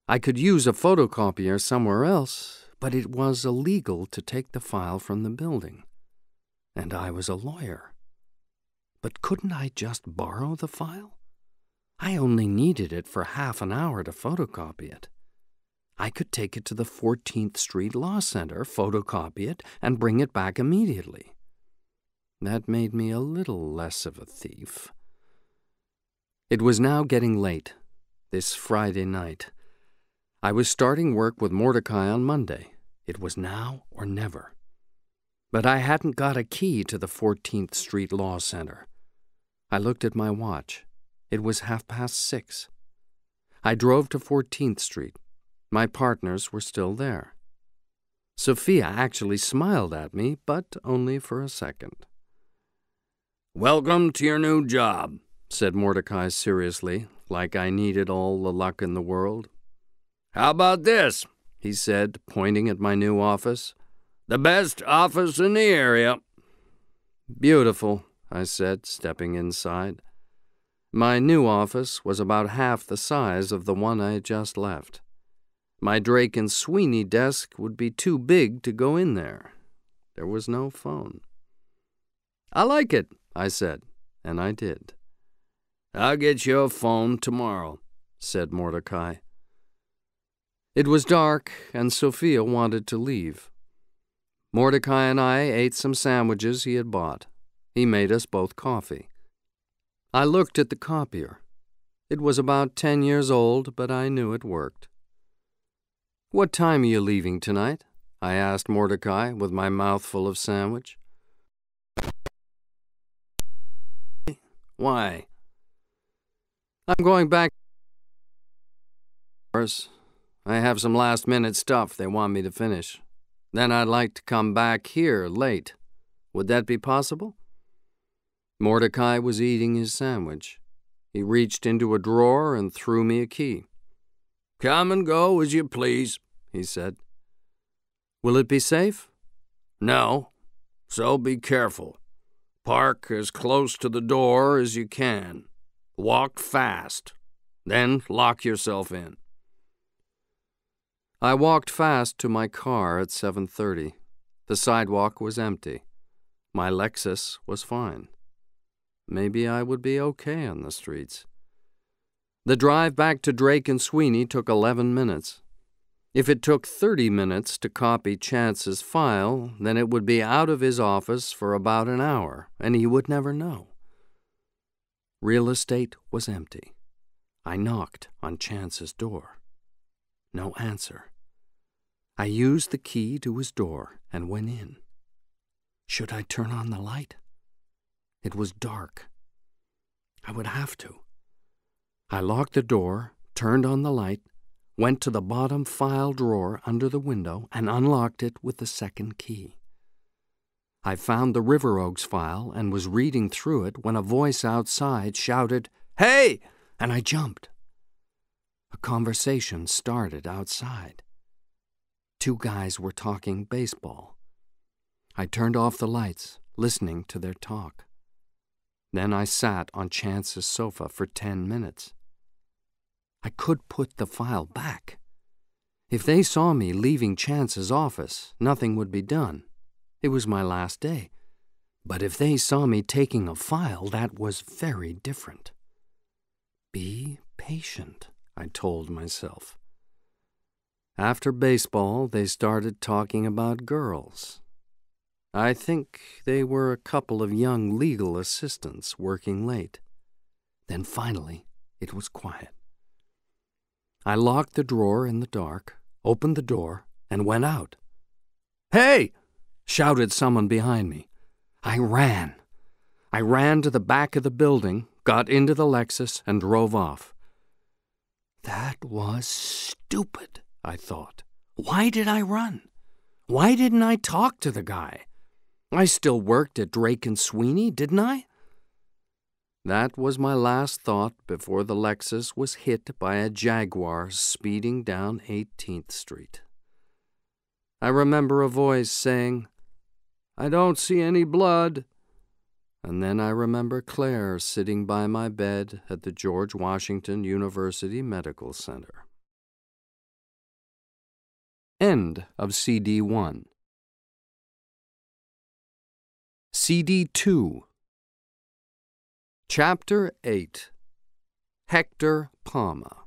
S1: I could use a photocopier somewhere else, but it was illegal to take the file from the building. And I was a lawyer. But couldn't I just borrow the file? I only needed it for half an hour to photocopy it. I could take it to the 14th Street Law Center, photocopy it, and bring it back immediately. That made me a little less of a thief. It was now getting late, this Friday night. I was starting work with Mordecai on Monday. It was now or never. But I hadn't got a key to the 14th Street Law Center. I looked at my watch. It was half past six. I drove to 14th Street, my partners were still there. Sophia actually smiled at me, but only for a second.
S2: Welcome to your new job,
S1: said Mordecai seriously, like I needed all the luck in the world.
S2: How about this?
S1: he said, pointing at my new office.
S2: The best office in the area.
S1: Beautiful, I said, stepping inside. My new office was about half the size of the one I had just left. My Drake and Sweeney desk would be too big to go in there. There was no phone. I like it, I said, and I did.
S2: I'll get you a phone tomorrow, said Mordecai.
S1: It was dark, and Sophia wanted to leave. Mordecai and I ate some sandwiches he had bought. He made us both coffee. I looked at the copier. It was about ten years old, but I knew it worked. What time are you leaving tonight? I asked Mordecai with my mouth full of sandwich.
S2: Why?
S1: I'm going back. I have some last minute stuff they want me to finish. Then I'd like to come back here late. Would that be possible? Mordecai was eating his sandwich. He reached into a drawer and threw me a key.
S2: Come and go as you please, he said.
S1: Will it be safe?
S2: No, so be careful. Park as close to the door as you can. Walk fast. Then lock yourself in.
S1: I walked fast to my car at 7:30. The sidewalk was empty. My Lexus was fine. Maybe I would be okay on the streets. The drive back to Drake and Sweeney took 11 minutes. If it took 30 minutes to copy Chance's file, then it would be out of his office for about an hour, and he would never know. Real estate was empty. I knocked on Chance's door. No answer. I used the key to his door and went in. Should I turn on the light? It was dark. I would have to. I locked the door, turned on the light, went to the bottom file drawer under the window, and unlocked it with the second key. I found the River Oaks file and was reading through it when a voice outside shouted, Hey! and I jumped. A conversation started outside. Two guys were talking baseball. I turned off the lights, listening to their talk. Then I sat on Chance's sofa for ten minutes. I could put the file back. If they saw me leaving Chance's office, nothing would be done. It was my last day. But if they saw me taking a file, that was very different. Be patient, I told myself. After baseball, they started talking about girls. I think they were a couple of young legal assistants working late. Then finally, it was quiet. I locked the drawer in the dark, opened the door, and went out. Hey! Shouted someone behind me. I ran. I ran to the back of the building, got into the Lexus, and drove off. That was stupid, I thought. Why did I run? Why didn't I talk to the guy? I still worked at Drake and Sweeney, didn't I? That was my last thought before the Lexus was hit by a Jaguar speeding down 18th Street. I remember a voice saying, I don't see any blood. And then I remember Claire sitting by my bed at the George Washington University Medical Center. End of CD 1 CD 2 Chapter 8 Hector Palma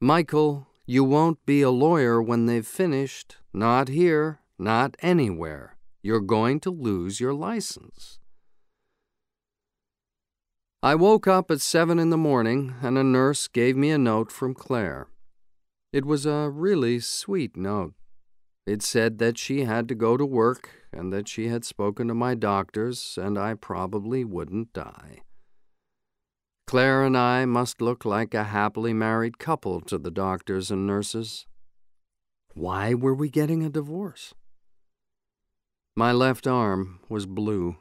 S1: Michael, you won't be a lawyer when they've finished. Not here, not anywhere. You're going to lose your license. I woke up at seven in the morning, and a nurse gave me a note from Claire. It was a really sweet note. It said that she had to go to work and that she had spoken to my doctors and I probably wouldn't die. Claire and I must look like a happily married couple to the doctors and nurses. Why were we getting a divorce? My left arm was blue.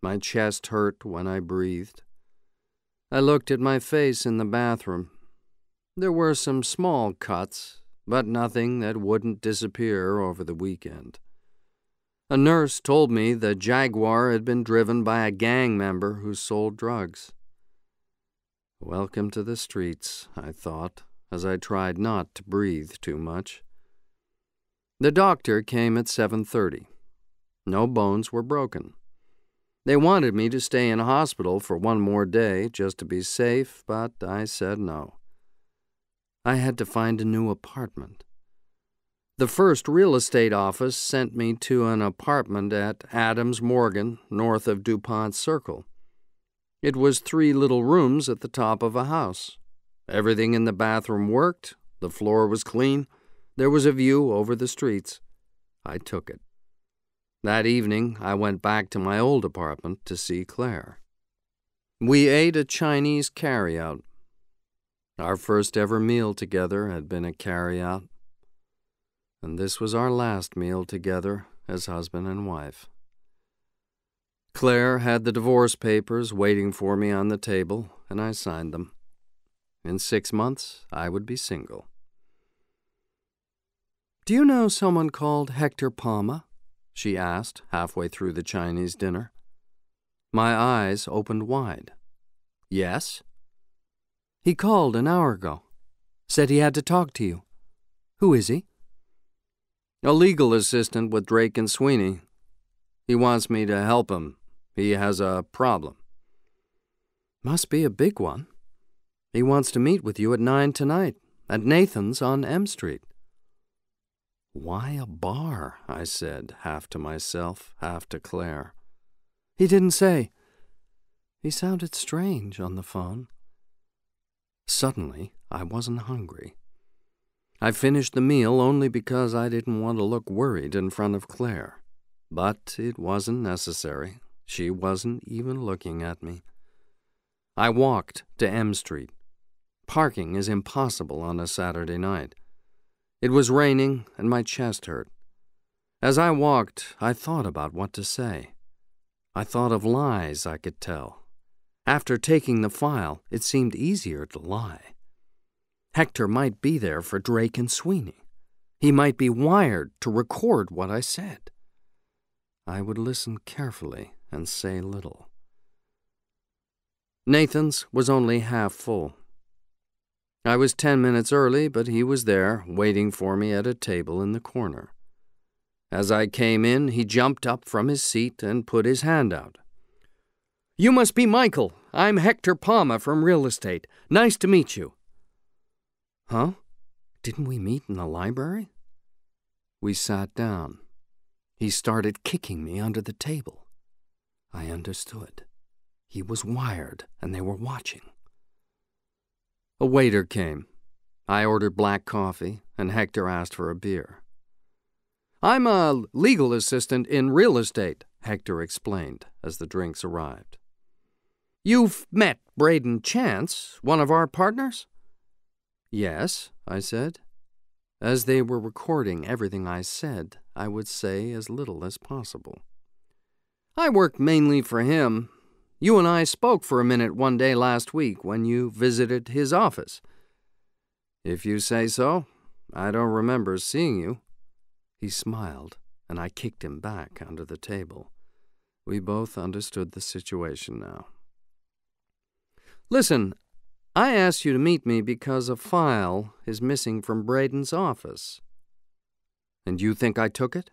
S1: My chest hurt when I breathed. I looked at my face in the bathroom. There were some small cuts, but nothing that wouldn't disappear over the weekend. A nurse told me the Jaguar had been driven by a gang member who sold drugs. Welcome to the streets, I thought, as I tried not to breathe too much. The doctor came at 7:30. No bones were broken. They wanted me to stay in a hospital for one more day just to be safe, but I said no. I had to find a new apartment. The first real estate office sent me to an apartment at Adams Morgan, north of DuPont Circle. It was three little rooms at the top of a house. Everything in the bathroom worked, the floor was clean, there was a view over the streets. I took it. That evening, I went back to my old apartment to see Claire. We ate a Chinese carryout. Our first ever meal together had been a carryout, and this was our last meal together as husband and wife. Claire had the divorce papers waiting for me on the table, and I signed them. In six months, I would be single. Do you know someone called Hector Palma? She asked halfway through the Chinese dinner. My eyes opened wide. Yes? He called an hour ago. Said he had to talk to you. Who is he? A legal assistant with Drake and Sweeney. He wants me to help him. He has a problem. Must be a big one. He wants to meet with you at nine tonight, at Nathan's on M Street. Why a bar? I said, half to myself, half to Claire. He didn't say. He sounded strange on the phone. Suddenly, I wasn't hungry. I finished the meal only because I didn't want to look worried in front of Claire. But it wasn't necessary. She wasn't even looking at me. I walked to M Street. Parking is impossible on a Saturday night. It was raining, and my chest hurt. As I walked, I thought about what to say. I thought of lies I could tell. After taking the file, it seemed easier to lie. Hector might be there for Drake and Sweeney. He might be wired to record what I said. I would listen carefully and say little. Nathan's was only half full. I was ten minutes early, but he was there, waiting for me at a table in the corner. As I came in, he jumped up from his seat and put his hand out. You must be Michael. I'm Hector Palma from real estate. Nice to meet you. Huh? Didn't we meet in the library? We sat down. He started kicking me under the table. I understood. He was wired, and they were watching. A waiter came. I ordered black coffee, and Hector asked for a beer. I'm a legal assistant in real estate, Hector explained as the drinks arrived. You've met Braden Chance, one of our partners? Yes, I said. As they were recording everything I said, I would say as little as possible. I work mainly for him, you and I spoke for a minute one day last week when you visited his office. If you say so, I don't remember seeing you. He smiled, and I kicked him back under the table. We both understood the situation now. Listen, I asked you to meet me because a file is missing from Braden's office. And you think I took it?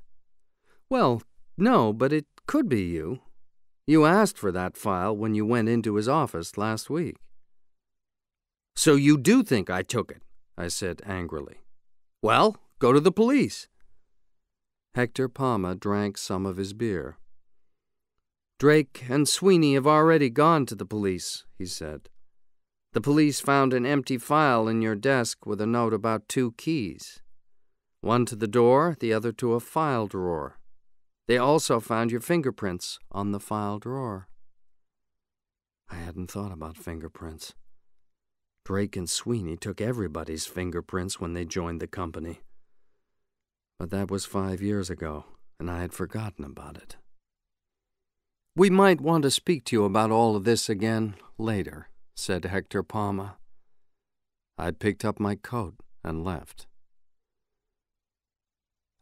S1: Well, no, but it could be you. You asked for that file when you went into his office last week. So you do think I took it, I said angrily. Well, go to the police. Hector Palma drank some of his beer. Drake and Sweeney have already gone to the police, he said. The police found an empty file in your desk with a note about two keys. One to the door, the other to a file drawer. They also found your fingerprints on the file drawer. I hadn't thought about fingerprints. Drake and Sweeney took everybody's fingerprints when they joined the company. But that was five years ago, and I had forgotten about it. We might want to speak to you about all of this again later, said Hector Palma. I'd picked up my coat and left.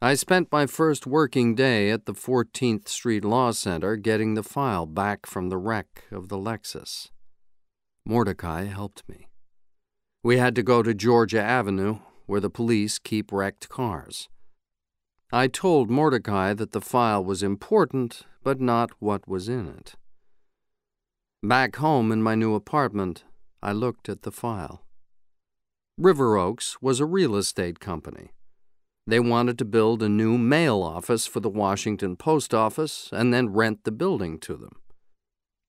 S1: I spent my first working day at the 14th Street Law Center getting the file back from the wreck of the Lexus. Mordecai helped me. We had to go to Georgia Avenue, where the police keep wrecked cars. I told Mordecai that the file was important, but not what was in it. Back home in my new apartment, I looked at the file. River Oaks was a real estate company. They wanted to build a new mail office for the Washington Post Office and then rent the building to them.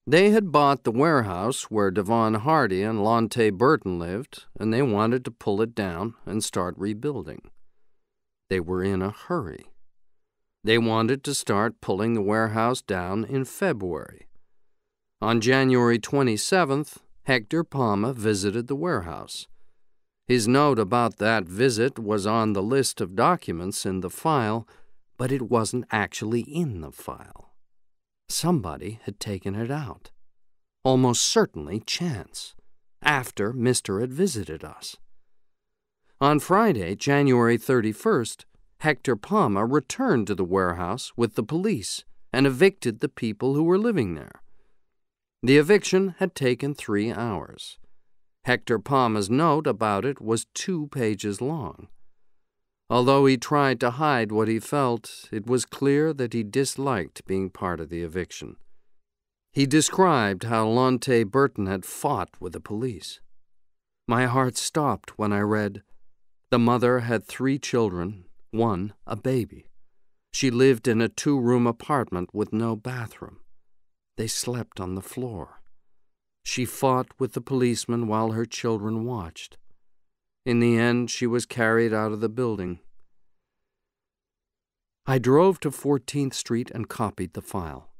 S1: They had bought the warehouse where Devon Hardy and Lontae Burton lived, and they wanted to pull it down and start rebuilding. They were in a hurry. They wanted to start pulling the warehouse down in February. On January 27th, Hector Palma visited the warehouse. His note about that visit was on the list of documents in the file, but it wasn't actually in the file. Somebody had taken it out. Almost certainly Chance, after Mister had visited us. On Friday, January 31st, Hector Palma returned to the warehouse with the police and evicted the people who were living there. The eviction had taken three hours. Hector Palma's note about it was two pages long. Although he tried to hide what he felt, it was clear that he disliked being part of the eviction. He described how Lontae Burton had fought with the police. My heart stopped when I read, The mother had three children, one a baby. She lived in a two room apartment with no bathroom. They slept on the floor. She fought with the policeman while her children watched. In the end, she was carried out of the building. I drove to 14th Street and copied the file.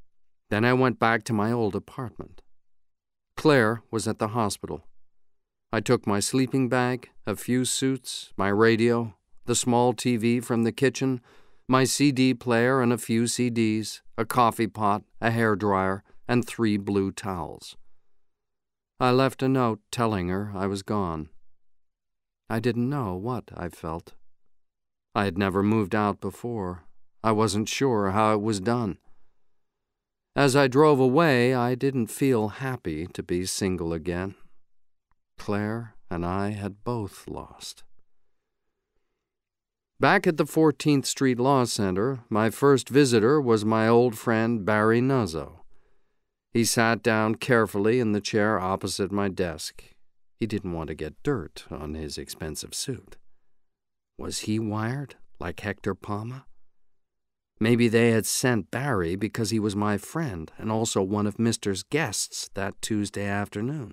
S1: Then I went back to my old apartment. Claire was at the hospital. I took my sleeping bag, a few suits, my radio, the small TV from the kitchen, my CD player and a few CDs, a coffee pot, a hair dryer, and three blue towels. I left a note telling her I was gone. I didn't know what I felt. I had never moved out before. I wasn't sure how it was done. As I drove away, I didn't feel happy to be single again. Claire and I had both lost. Back at the 14th Street Law Center, my first visitor was my old friend Barry Nuzzo. He sat down carefully in the chair opposite my desk. He didn't want to get dirt on his expensive suit. Was he wired, like Hector Palma? Maybe they had sent Barry because he was my friend and also one of Mister's guests that Tuesday afternoon.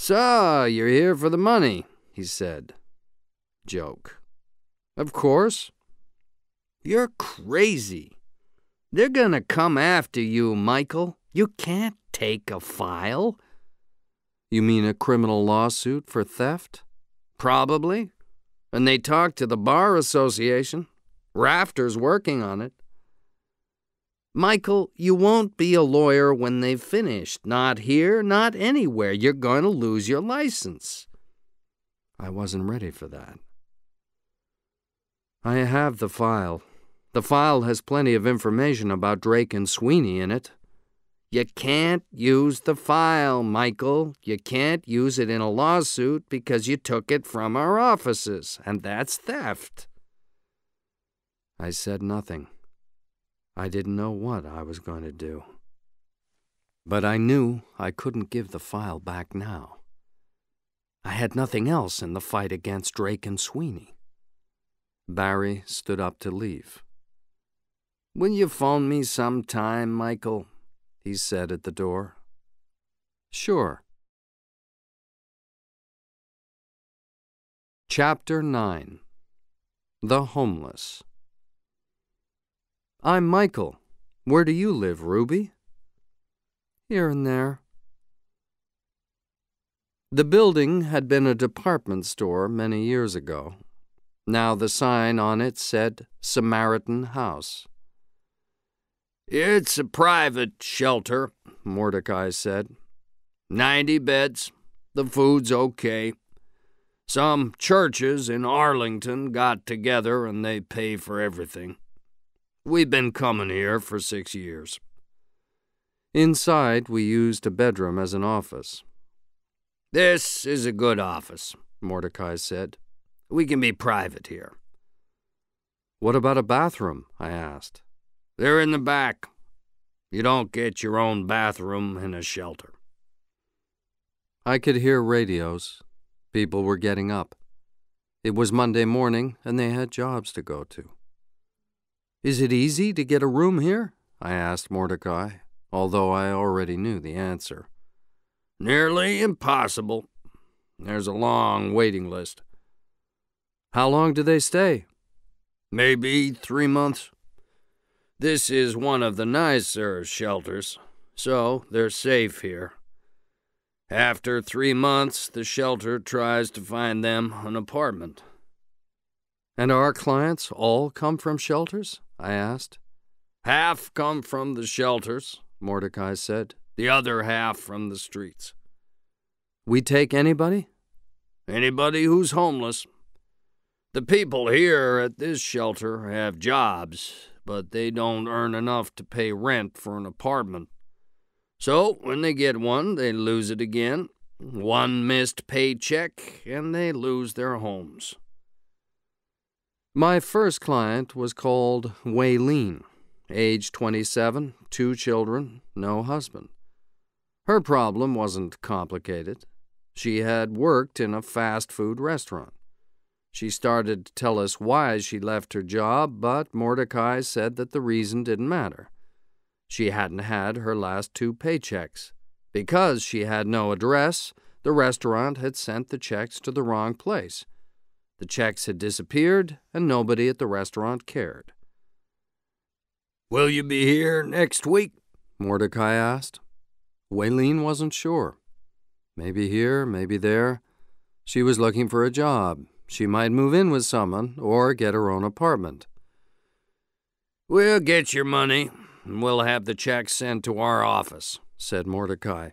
S1: So, you're here for the money, he said. Joke. Of course. You're crazy. They're gonna come after you, Michael. You can't take a file. You mean a criminal lawsuit for theft? Probably. And they talked to the Bar Association. Rafter's working on it. Michael, you won't be a lawyer when they've finished. Not here, not anywhere. You're going to lose your license. I wasn't ready for that. I have the file. The file has plenty of information about Drake and Sweeney in it. You can't use the file, Michael. You can't use it in a lawsuit because you took it from our offices, and that's theft. I said nothing. I didn't know what I was going to do. But I knew I couldn't give the file back now. I had nothing else in the fight against Drake and Sweeney. Barry stood up to leave. Will you phone me sometime, Michael? he said at the door. Sure. Chapter 9 The Homeless I'm Michael. Where do you live, Ruby? Here and there. The building had been a department store many years ago. Now the sign on it said Samaritan House. It's a private shelter, Mordecai said. Ninety beds. The food's okay. Some churches in Arlington got together and they pay for everything. We've been coming here for six years. Inside, we used a bedroom as an office. This is a good office, Mordecai said. We can be private here. What about a bathroom? I asked. They're in the back. You don't get your own bathroom in a shelter. I could hear radios. People were getting up. It was Monday morning, and they had jobs to go to. Is it easy to get a room here? I asked Mordecai, although I already knew the answer. Nearly impossible. There's a long waiting list. How long do they stay? Maybe three months. This is one of the nicer shelters, so they're safe here. After three months, the shelter tries to find them an apartment. And our clients all come from shelters? I asked. Half come from the shelters, Mordecai said. The other half from the streets. We take anybody? Anybody who's homeless.
S2: The people here at this shelter have jobs, but they don't earn enough to pay rent for an apartment. So, when they get one, they lose it again. One missed paycheck, and they lose their homes.
S1: My first client was called Waylene, age 27, two children, no husband. Her problem wasn't complicated. She had worked in a fast food restaurant. She started to tell us why she left her job, but Mordecai said that the reason didn't matter. She hadn't had her last two paychecks. Because she had no address, the restaurant had sent the checks to the wrong place. The checks had disappeared, and nobody at the restaurant cared.
S2: Will you be here next week?
S1: Mordecai asked. Waylene wasn't sure. Maybe here, maybe there. She was looking for a job. She might move in with someone or get her own apartment.
S2: We'll get your money, and we'll have the checks sent to our office, said Mordecai.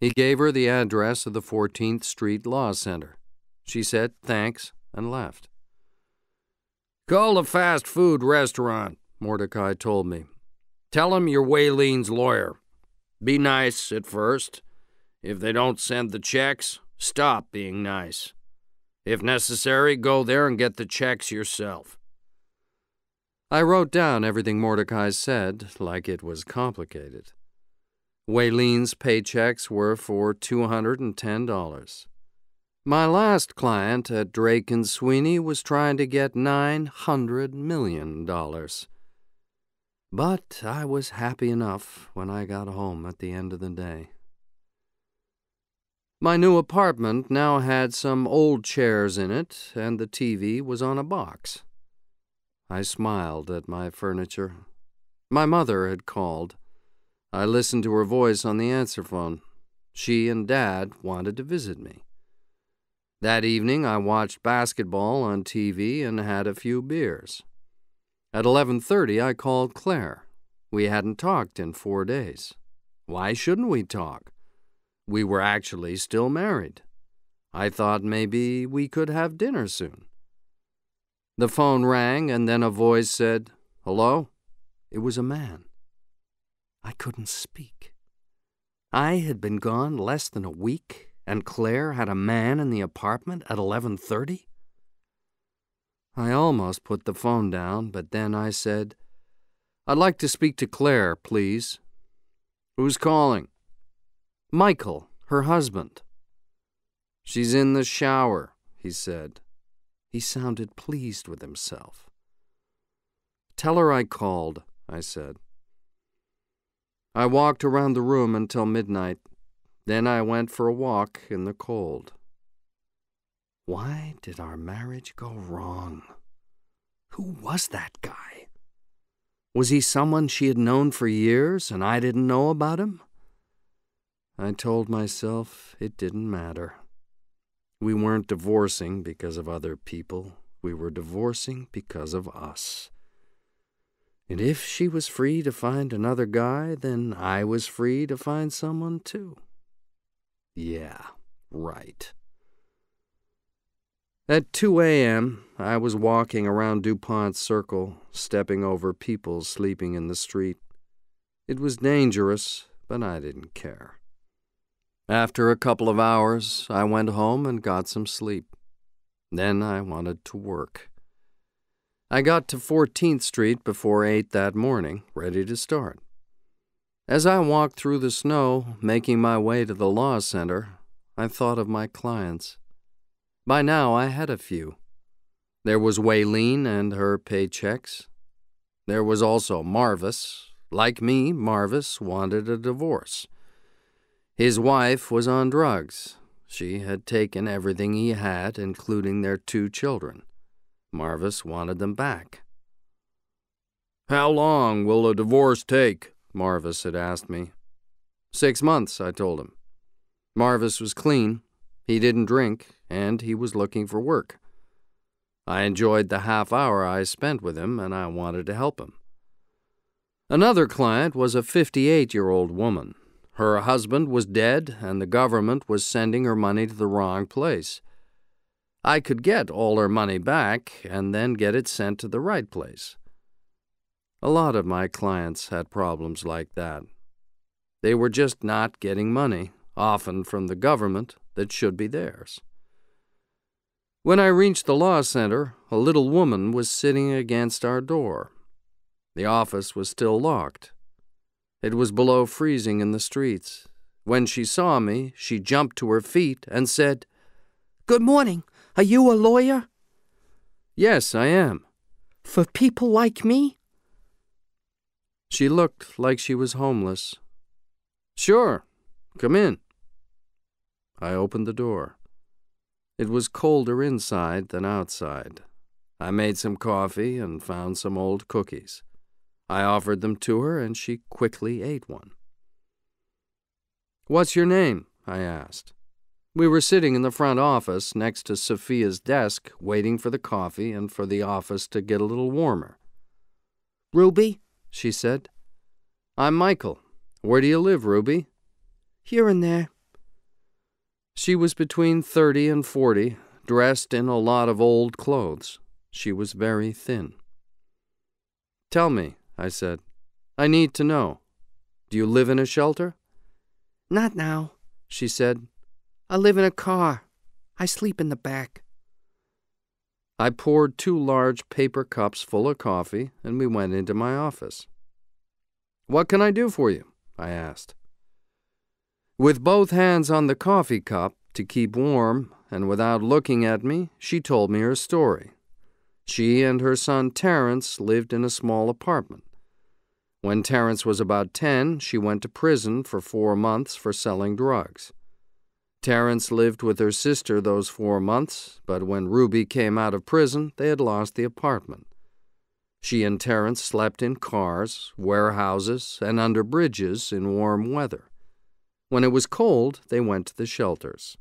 S1: He gave her the address of the 14th Street Law Center. She said thanks and left.
S2: Call the fast food restaurant, Mordecai told me. Tell them you're Waylene's lawyer. Be nice at first. If they don't send the checks, stop being nice. If necessary, go there and get the checks yourself.
S1: I wrote down everything Mordecai said like it was complicated. Waylene's paychecks were for $210. My last client at Drake and Sweeney was trying to get $900 million. But I was happy enough when I got home at the end of the day. My new apartment now had some old chairs in it, and the TV was on a box. I smiled at my furniture. My mother had called. I listened to her voice on the answer phone. She and Dad wanted to visit me. That evening I watched basketball on TV and had a few beers. At 11:30 I called Claire. We hadn't talked in 4 days. Why shouldn't we talk? We were actually still married. I thought maybe we could have dinner soon. The phone rang, and then a voice said, Hello? It was a man. I couldn't speak. I had been gone less than a week, and Claire had a man in the apartment at 11:30. I almost put the phone down, but then I said, I'd like to speak to Claire, please.
S2: Who's calling?
S1: Michael, her husband.
S2: She's in the shower, he said.
S1: He sounded pleased with himself. Tell her I called, I said. I walked around the room until midnight. Then I went for a walk in the cold. Why did our marriage go wrong? Who was that guy? Was he someone she had known for years and I didn't know about him? I told myself it didn't matter. We weren't divorcing because of other people. We were divorcing because of us. And if she was free to find another guy, then I was free to find someone too. Yeah, right. At 2 a.m., I was walking around DuPont Circle, stepping over people sleeping in the street. It was dangerous, but I didn't care. After a couple of hours, I went home and got some sleep. Then I wanted to work. I got to 14th Street before 8 that morning, ready to start. As I walked through the snow, making my way to the law center, I thought of my clients. By now, I had a few. There was Waylene and her paychecks. There was also Marvis. Like me, Marvis wanted a divorce. His wife was on drugs. She had taken everything he had, including their two children. Marvis wanted them back.
S2: How long will a divorce take? Marvis had asked me.
S1: Six months, I told him. Marvis was clean, he didn't drink, and he was looking for work. I enjoyed the half hour I spent with him, and I wanted to help him. Another client was a 58 year old woman. Her husband was dead, and the government was sending her money to the wrong place. I could get all her money back and then get it sent to the right place. A lot of my clients had problems like that. They were just not getting money, often from the government, that should be theirs. When I reached the law center, a little woman was sitting against our door. The office was still locked. It was below freezing in the streets. When she saw me, she jumped to her feet and said,
S3: Good morning. Are you a lawyer?
S1: Yes, I am.
S3: For people like me?
S1: She looked like she was homeless. Sure, come in. I opened the door. It was colder inside than outside. I made some coffee and found some old cookies. I offered them to her, and she quickly ate one. What's your name? I asked. We were sitting in the front office next to Sophia's desk, waiting for the coffee and for the office to get a little warmer.
S3: Ruby?
S1: she said. I'm Michael. Where do you live, Ruby?
S3: Here and there.
S1: She was between thirty and forty, dressed in a lot of old clothes. She was very thin. Tell me, I said. I need to know. Do you live in a shelter?
S3: Not now,
S1: she said.
S3: I live in a car. I sleep in the back.
S1: I poured two large paper cups full of coffee, and we went into my office. What can I do for you? I asked. With both hands on the coffee cup to keep warm, and without looking at me, she told me her story. She and her son Terence lived in a small apartment. When Terence was about 10, she went to prison for four months for selling drugs. Terence lived with her sister those four months, but when Ruby came out of prison, they had lost the apartment. She and Terence slept in cars, warehouses, and under bridges in warm weather. When it was cold, they went to the shelters.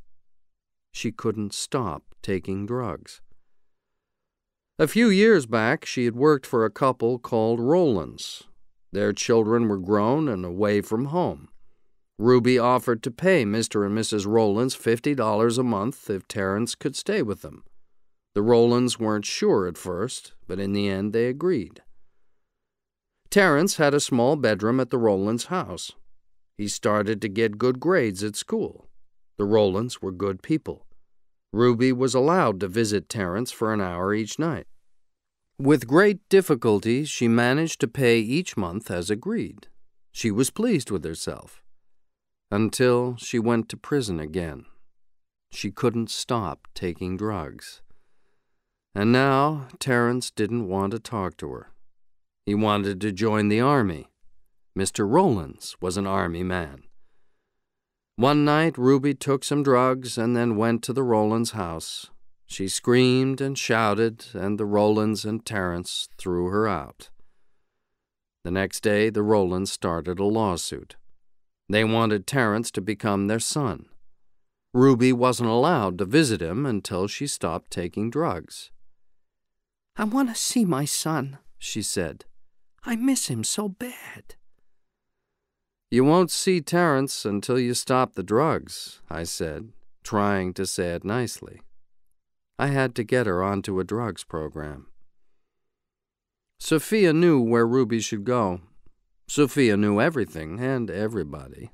S1: She couldn't stop taking drugs. A few years back, she had worked for a couple called Rowlands, their children were grown and away from home. Ruby offered to pay Mr. and Mrs. Rowlands $50 a month if Terence could stay with them. The Rowlands weren't sure at first, but in the end they agreed. Terence had a small bedroom at the Rowlands house. He started to get good grades at school. The Rowlands were good people. Ruby was allowed to visit Terence for an hour each night. With great difficulty, she managed to pay each month as agreed. She was pleased with herself. Until she went to prison again. She couldn't stop taking drugs. And now Terence didn't want to talk to her. He wanted to join the army. Mr. Rowlands was an army man. One night, Ruby took some drugs and then went to the Rowlands house. She screamed and shouted, and the Rowlands and Terence threw her out. The next day, the Rowlands started a lawsuit. They wanted Terence to become their son. Ruby wasn't allowed to visit him until she stopped taking drugs.
S3: I want to see my son, she said. I miss him so bad.
S1: You won't see Terence until you stop the drugs, I said, trying to say it nicely. I had to get her onto a drugs program. Sophia knew where Ruby should go. Sophia knew everything and everybody.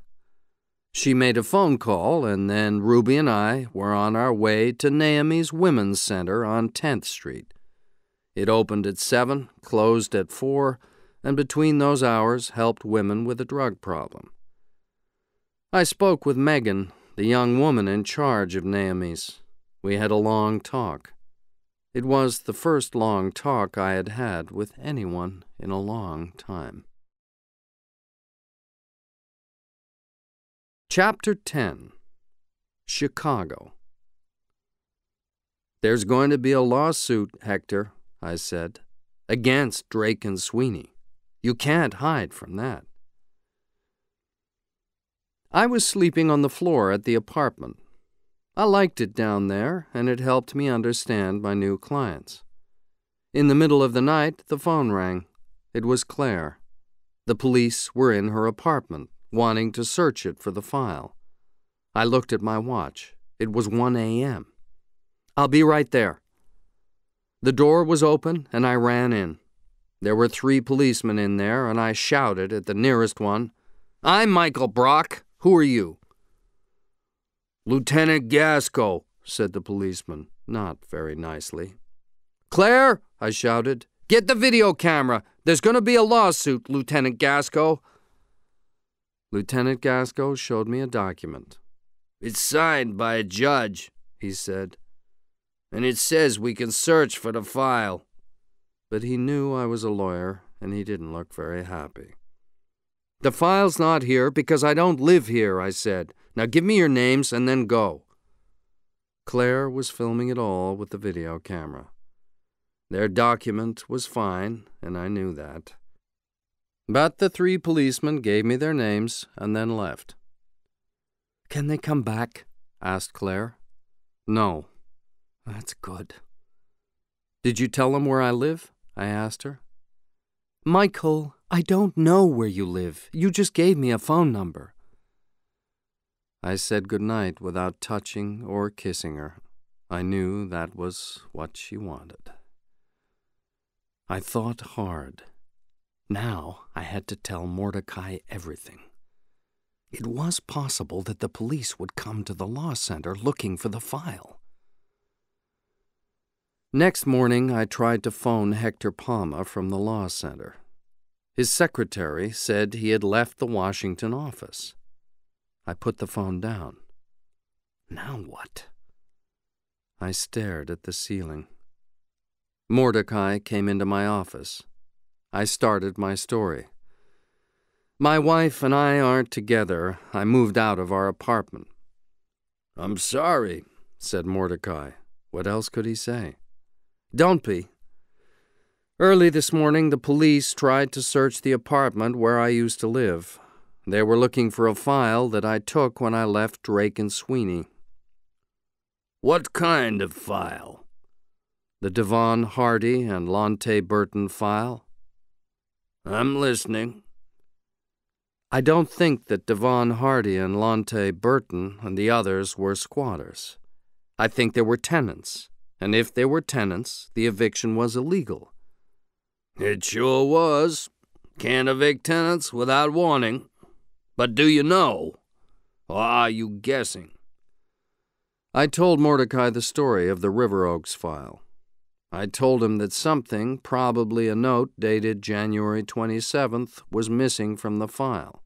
S1: She made a phone call, and then Ruby and I were on our way to Naomi's Women's Center on 10th Street. It opened at 7, closed at 4, and between those hours helped women with a drug problem. I spoke with Megan, the young woman in charge of Naomi's. We had a long talk. It was the first long talk I had had with anyone in a long time. Chapter 10 Chicago There's going to be a lawsuit, Hector, I said, against Drake and Sweeney. You can't hide from that. I was sleeping on the floor at the apartment I liked it down there, and it helped me understand my new clients. In the middle of the night, the phone rang. It was Claire. The police were in her apartment, wanting to search it for the file. I looked at my watch. It was 1 a.m. I'll be right there. The door was open, and I ran in. There were three policemen in there, and I shouted at the nearest one, I'm Michael Brock. Who are you?
S2: Lieutenant Gasco, said the policeman, not very nicely.
S1: Claire, I shouted, get the video camera. There's going to be a lawsuit, Lieutenant Gasco. Lieutenant Gasco showed me a document.
S2: It's signed by a judge, he said, and it says we can search for the file.
S1: But he knew I was a lawyer, and he didn't look very happy. The file's not here because I don't live here, I said. Now give me your names and then go. Claire was filming it all with the video camera. Their document was fine, and I knew that. But the three policemen gave me their names and then left.
S3: Can they come back? asked Claire.
S1: No.
S3: That's good.
S1: Did you tell them where I live? I asked her.
S3: Michael, I don't know where you live. You just gave me a phone number.
S1: I said good night without touching or kissing her. I knew that was what she wanted. I thought hard. Now I had to tell Mordecai everything. It was possible that the police would come to the law center looking for the file. Next morning, I tried to phone Hector Palma from the law center. His secretary said he had left the Washington office. I put the phone down. Now what? I stared at the ceiling. Mordecai came into my office. I started my story. My wife and I aren't together. I moved out of our apartment.
S2: I'm sorry,
S1: said Mordecai. What else could he say? Don't be. Early this morning, the police tried to search the apartment where I used to live. They were looking for a file that I took when I left Drake and Sweeney.
S2: What kind of file?
S1: The Devon Hardy and Lontae Burton file.
S2: I'm listening.
S1: I don't think that Devon Hardy and Lontae Burton and the others were squatters. I think they were tenants and if they were tenants, the eviction was illegal.
S2: It sure was. Can't evict tenants without warning. But do you know? Or are you guessing?
S1: I told Mordecai the story of the River Oaks file. I told him that something, probably a note dated January 27th, was missing from the file.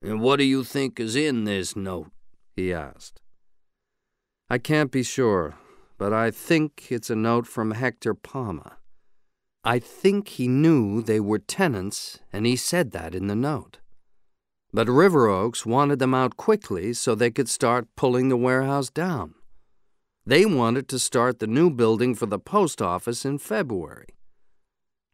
S2: And what do you think is in this note? he asked.
S1: I can't be sure, but I think it's a note from Hector Palma. I think he knew they were tenants, and he said that in the note. But River Oaks wanted them out quickly so they could start pulling the warehouse down. They wanted to start the new building for the post office in February.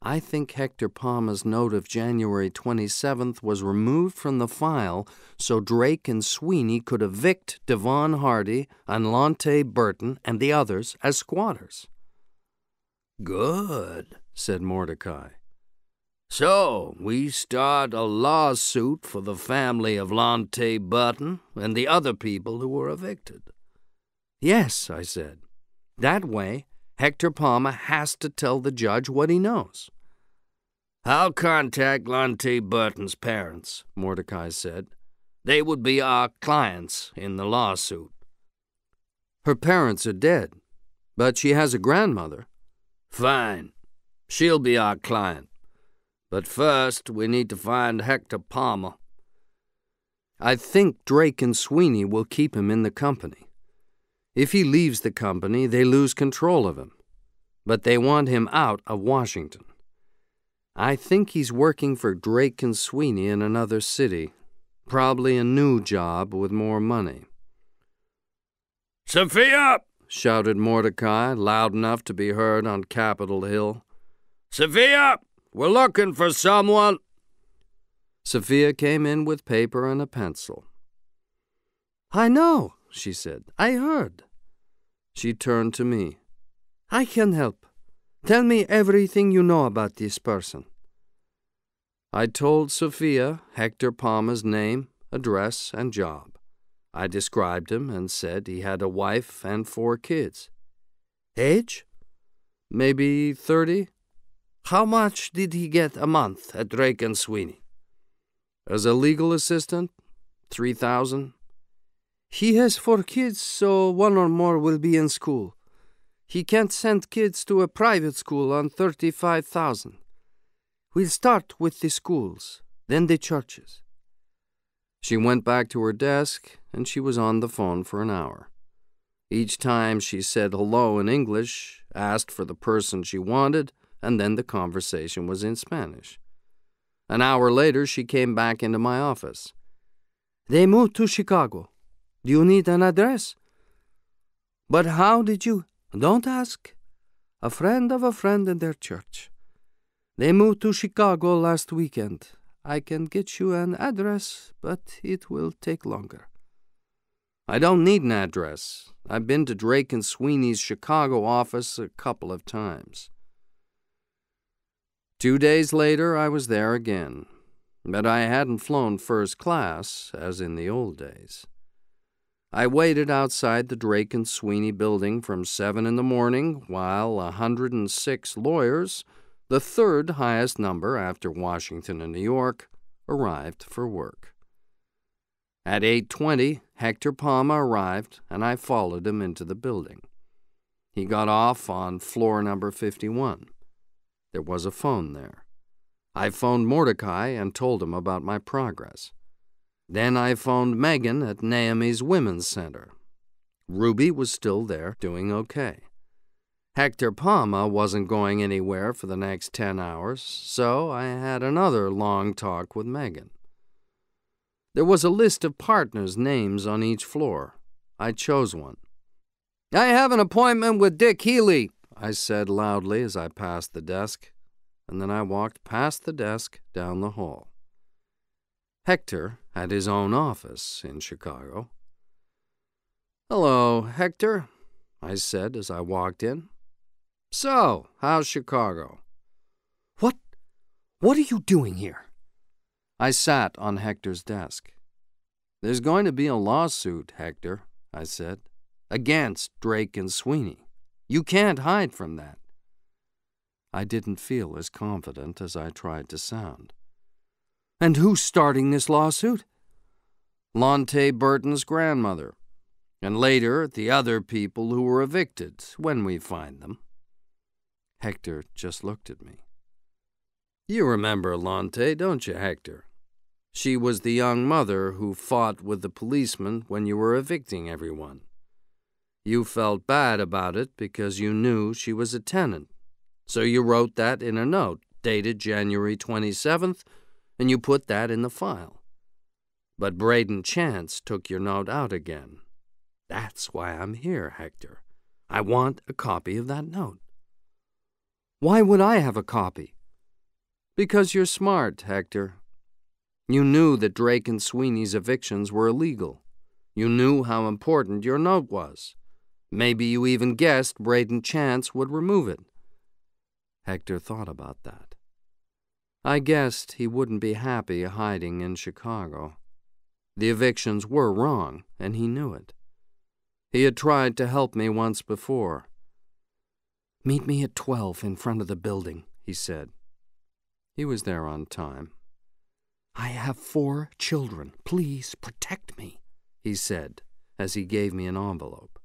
S1: I think Hector Palma's note of January 27th was removed from the file so Drake and Sweeney could evict Devon Hardy and Lontae Burton and the others as squatters.
S2: Good, said Mordecai. So we start a lawsuit for the family of Lontae Burton and the other people who were evicted.
S1: Yes, I said. That way, Hector Palma has to tell the judge what he knows.
S2: I'll contact Lontae Burton's parents, Mordecai said. They would be our clients in the lawsuit.
S1: Her parents are dead, but she has a grandmother.
S2: Fine. She'll be our client. But first, we need to find Hector Palma.
S1: I think Drake and Sweeney will keep him in the company. If he leaves the company, they lose control of him. But they want him out of Washington. I think he's working for Drake and Sweeney in another city. Probably a new job with more money.
S2: Sophia!
S1: shouted Mordecai, loud enough to be heard on Capitol Hill.
S2: Sophia! We're looking for someone.
S1: Sophia came in with paper and a pencil. I know, she said. I heard. She turned to me. I can help. Tell me everything you know about this person. I told Sophia Hector Palma's name, address, and job. I described him and said he had a wife and four kids. Age? Maybe thirty.
S2: How much did he get a month at Drake and Sweeney?
S1: As a legal assistant, three thousand.
S3: He has four kids, so one or more will be in school. He can't send kids to a private school on thirty-five thousand. We'll start with the schools, then the churches.
S1: She went back to her desk, and she was on the phone for an hour. Each time she said hello in English, asked for the person she wanted, and then the conversation was in Spanish. An hour later, she came back into my office.
S3: They moved to Chicago. Do you need an address? But how did you? Don't ask. A friend of a friend in their church. They moved to Chicago last weekend. I can get you an address, but it will take longer.
S1: I don't need an address. I've been to Drake and Sweeney's Chicago office a couple of times. Two days later, I was there again, but I hadn't flown first class as in the old days. I waited outside the Drake and Sweeney building from seven in the morning while a 106 lawyers the third highest number after Washington and New York, arrived for work. At 8:20, Hector Palma arrived and I followed him into the building. He got off on floor number 51. There was a phone there. I phoned Mordecai and told him about my progress. Then I phoned Megan at Naomi's Women's Center. Ruby was still there, doing okay. Hector Palma wasn't going anywhere for the next ten hours, so I had another long talk with Megan. There was a list of partners' names on each floor. I chose one.
S2: I have an appointment with Dick Healy,
S1: I said loudly as I passed the desk, and then I walked past the desk down the hall. Hector had his own office in Chicago. Hello, Hector, I said as I walked in. So, how's Chicago?
S3: What? What are you doing here?
S1: I sat on Hector's desk. There's going to be a lawsuit, Hector, I said, against Drake and Sweeney. You can't hide from that. I didn't feel as confident as I tried to sound.
S3: And who's starting this lawsuit?
S1: Lontae Burton's grandmother, and later the other people who were evicted when we find them. Hector just looked at me. You remember Lontae, don't you, Hector? She was the young mother who fought with the policeman when you were evicting everyone. You felt bad about it because you knew she was a tenant. So you wrote that in a note dated January 27th, and you put that in the file. But Braden Chance took your note out again. That's why I'm here, Hector. I want a copy of that note.
S3: Why would I have a copy?
S1: Because you're smart, Hector. You knew that Drake and Sweeney's evictions were illegal. You knew how important your note was. Maybe you even guessed Braden Chance would remove it. Hector thought about that. I guessed he wouldn't be happy hiding in Chicago. The evictions were wrong, and he knew it. He had tried to help me once before.
S3: Meet me at twelve in front of the building, he said.
S1: He was there on time.
S3: I have four children. Please protect me, he said as he gave me an envelope.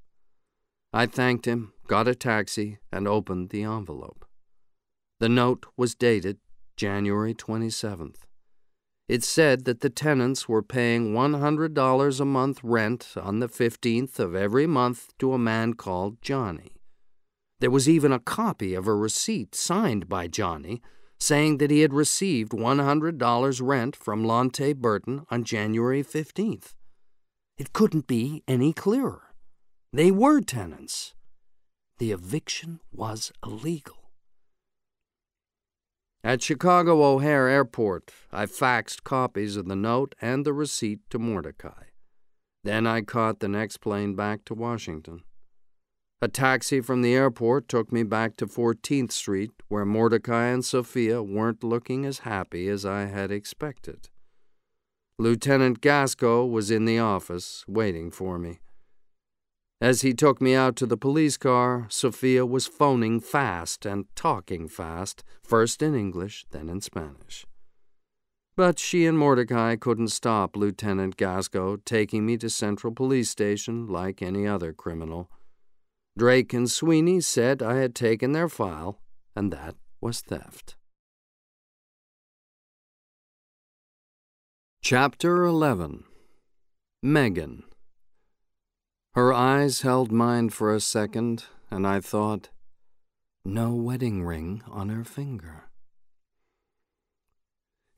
S1: I thanked him, got a taxi, and opened the envelope. The note was dated January 27th. It said that the tenants were paying $100 a month rent on the 15th of every month to a man called Johnny. There was even a copy of a receipt signed by Johnny saying that he had received $100 rent from Lontae Burton on January 15th. It couldn't be any clearer. They were tenants. The eviction was illegal. At Chicago O'Hare Airport, I faxed copies of the note and the receipt to Mordecai. Then I caught the next plane back to Washington. A taxi from the airport took me back to 14th Street, where Mordecai and Sophia weren't looking as happy as I had expected. Lieutenant Gasco was in the office, waiting for me. As he took me out to the police car, Sophia was phoning fast and talking fast, first in English, then in Spanish. But she and Mordecai couldn't stop Lieutenant Gasco taking me to Central Police Station like any other criminal. Drake and Sweeney said I had taken their file, and that was theft. Chapter 11 Megan Her eyes held mine for a second, and I thought, no wedding ring on her finger.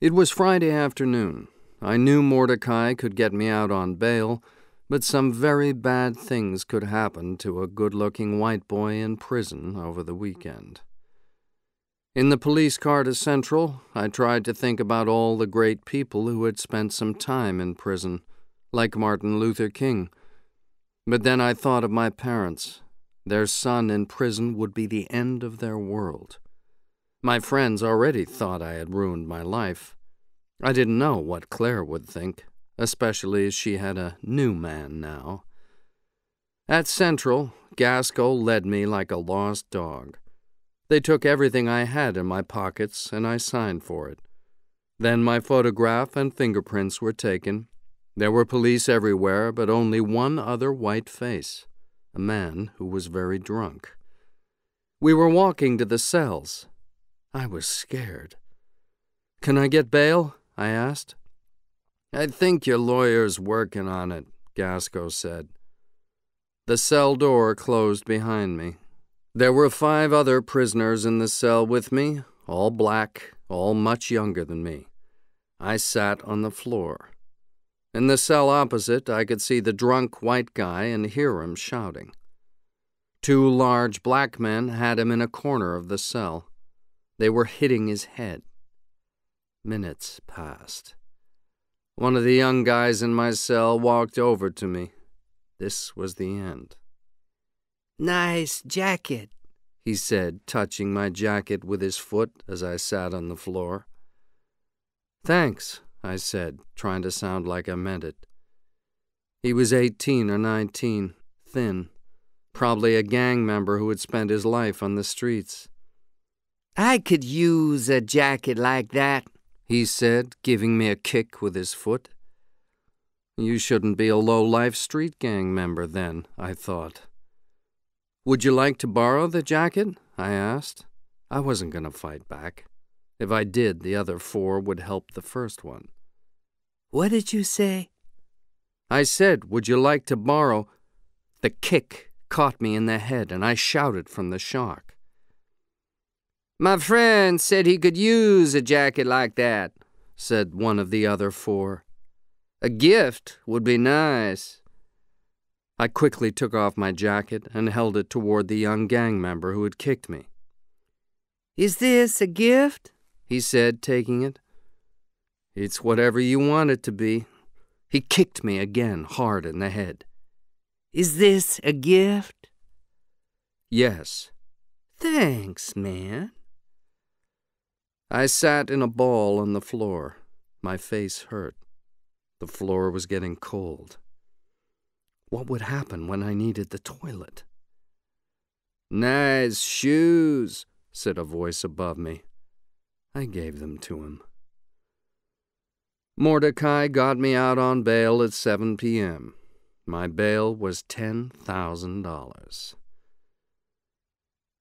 S1: It was Friday afternoon. I knew Mordecai could get me out on bail, but some very bad things could happen to a good looking white boy in prison over the weekend. In the police car to Central, I tried to think about all the great people who had spent some time in prison, like Martin Luther King. But then I thought of my parents. Their son in prison would be the end of their world. My friends already thought I had ruined my life. I didn't know what Claire would think, especially as she had a new man now. At Central, Gasco led me like a lost dog. They took everything I had in my pockets, and I signed for it. Then my photograph and fingerprints were taken. There were police everywhere, but only one other white face a man who was very drunk. We were walking to the cells. I was scared. Can I get bail? I asked. I think your lawyer's working on it, Gasco said. The cell door closed behind me. There were five other prisoners in the cell with me, all black, all much younger than me. I sat on the floor. In the cell opposite, I could see the drunk white guy and hear him shouting. Two large black men had him in a corner of the cell. They were hitting his head. Minutes passed. One of the young guys in my cell walked over to me. This was the end.
S3: Nice jacket,
S1: he said, touching my jacket with his foot as I sat on the floor. Thanks, I said, trying to sound like I meant it. He was eighteen or nineteen, thin, probably a gang member who had spent his life on the streets.
S3: I could use a jacket like that, he said, giving me a kick with his foot.
S1: You shouldn't be a low-life street gang member then, I thought. Would you like to borrow the jacket? I asked. I wasn't going to fight back. If I did, the other four would help the first one.
S3: What did you say?
S1: I said, Would you like to borrow? The kick caught me in the head, and I shouted from the shock.
S3: My friend said he could use a jacket like that, said one of the other four. A gift would be nice.
S1: I quickly took off my jacket and held it toward the young gang member who had kicked me.
S3: Is this a gift?
S1: He said, taking it. It's whatever you want it to be. He kicked me again, hard in the head.
S3: Is this a gift?
S1: Yes.
S3: Thanks, man.
S1: I sat in a ball on the floor. My face hurt. The floor was getting cold. What would happen when I needed the toilet?
S3: Nice shoes, said a voice above me.
S1: I gave them to him. Mordecai got me out on bail at 7 p.m. My bail was $10,000.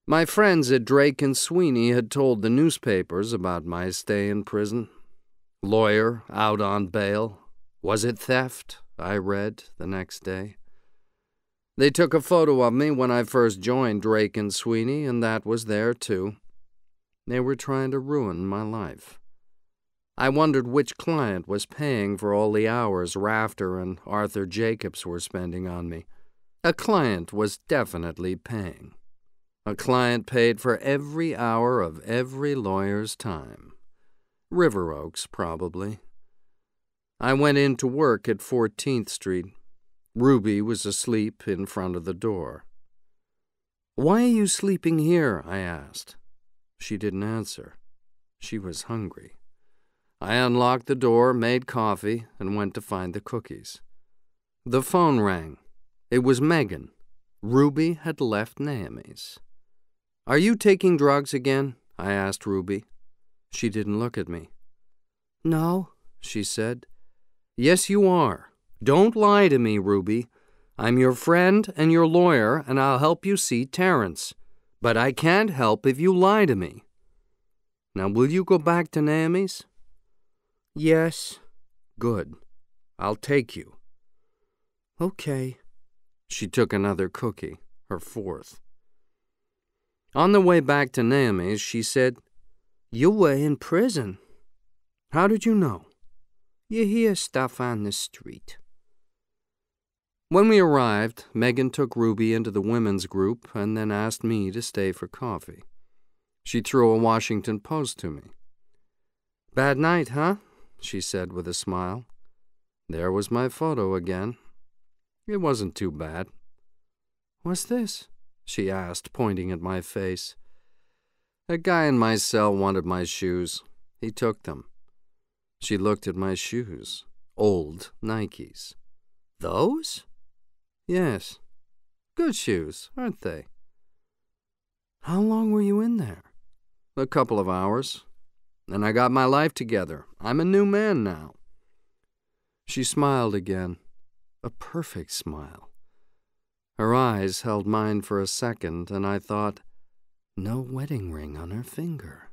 S1: My friends at Drake and Sweeney had told the newspapers about my stay in prison. Lawyer out on bail. Was it theft? I read the next day. They took a photo of me when I first joined Drake and Sweeney, and that was there too. They were trying to ruin my life. I wondered which client was paying for all the hours Rafter and Arthur Jacobs were spending on me. A client was definitely paying. A client paid for every hour of every lawyer's time. River Oaks, probably. I went in to work at 14th Street Ruby was asleep in front of the door. Why are you sleeping here? I asked. She didn't answer. She was hungry. I unlocked the door, made coffee, and went to find the cookies. The phone rang. It was Megan. Ruby had left Naomi's. Are you taking drugs again? I asked Ruby. She didn't look at me. No, she said. Yes, you are. Don't lie to me, Ruby. I'm your friend and your lawyer, and I'll help you see Terence. But I can't help if you lie to me. Now, will you go back to Naomi's? Yes. Good. I'll take you. Okay. She took another cookie, her fourth. On the way back to Naomi's, she said, You were in prison. How did you know? You hear stuff on the street. When we arrived, Megan took Ruby into the women's group and then asked me to stay for coffee. She threw a Washington Post to me. Bad night, huh? she said with a smile. There was my photo again. It wasn't too bad. What's this? she asked, pointing at my face. A guy in my cell wanted my shoes. He took them. She looked at my shoes. Old Nikes. Those? Yes. Good shoes, aren't they? How long were you in there? A couple of hours. Then I got my life together. I'm a new man now. She smiled again. A perfect smile. Her eyes held mine for a second, and I thought, no wedding ring on her finger.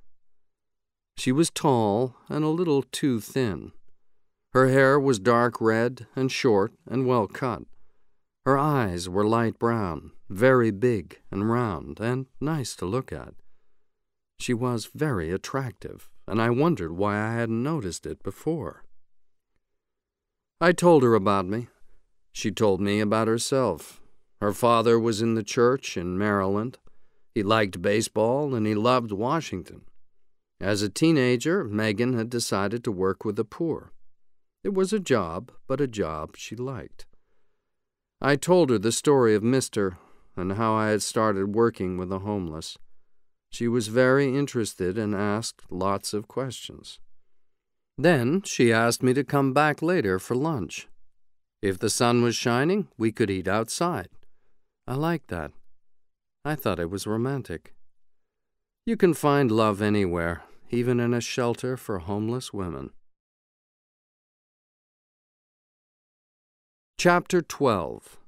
S1: She was tall and a little too thin. Her hair was dark red and short and well cut. Her eyes were light brown, very big and round, and nice to look at. She was very attractive, and I wondered why I hadn't noticed it before. I told her about me. She told me about herself. Her father was in the church in Maryland. He liked baseball and he loved Washington. As a teenager, Megan had decided to work with the poor. It was a job, but a job she liked. I told her the story of Mister and how I had started working with the homeless. She was very interested and asked lots of questions. Then she asked me to come back later for lunch. If the sun was shining, we could eat outside. I liked that. I thought it was romantic. You can find love anywhere, even in a shelter for homeless women. Chapter 12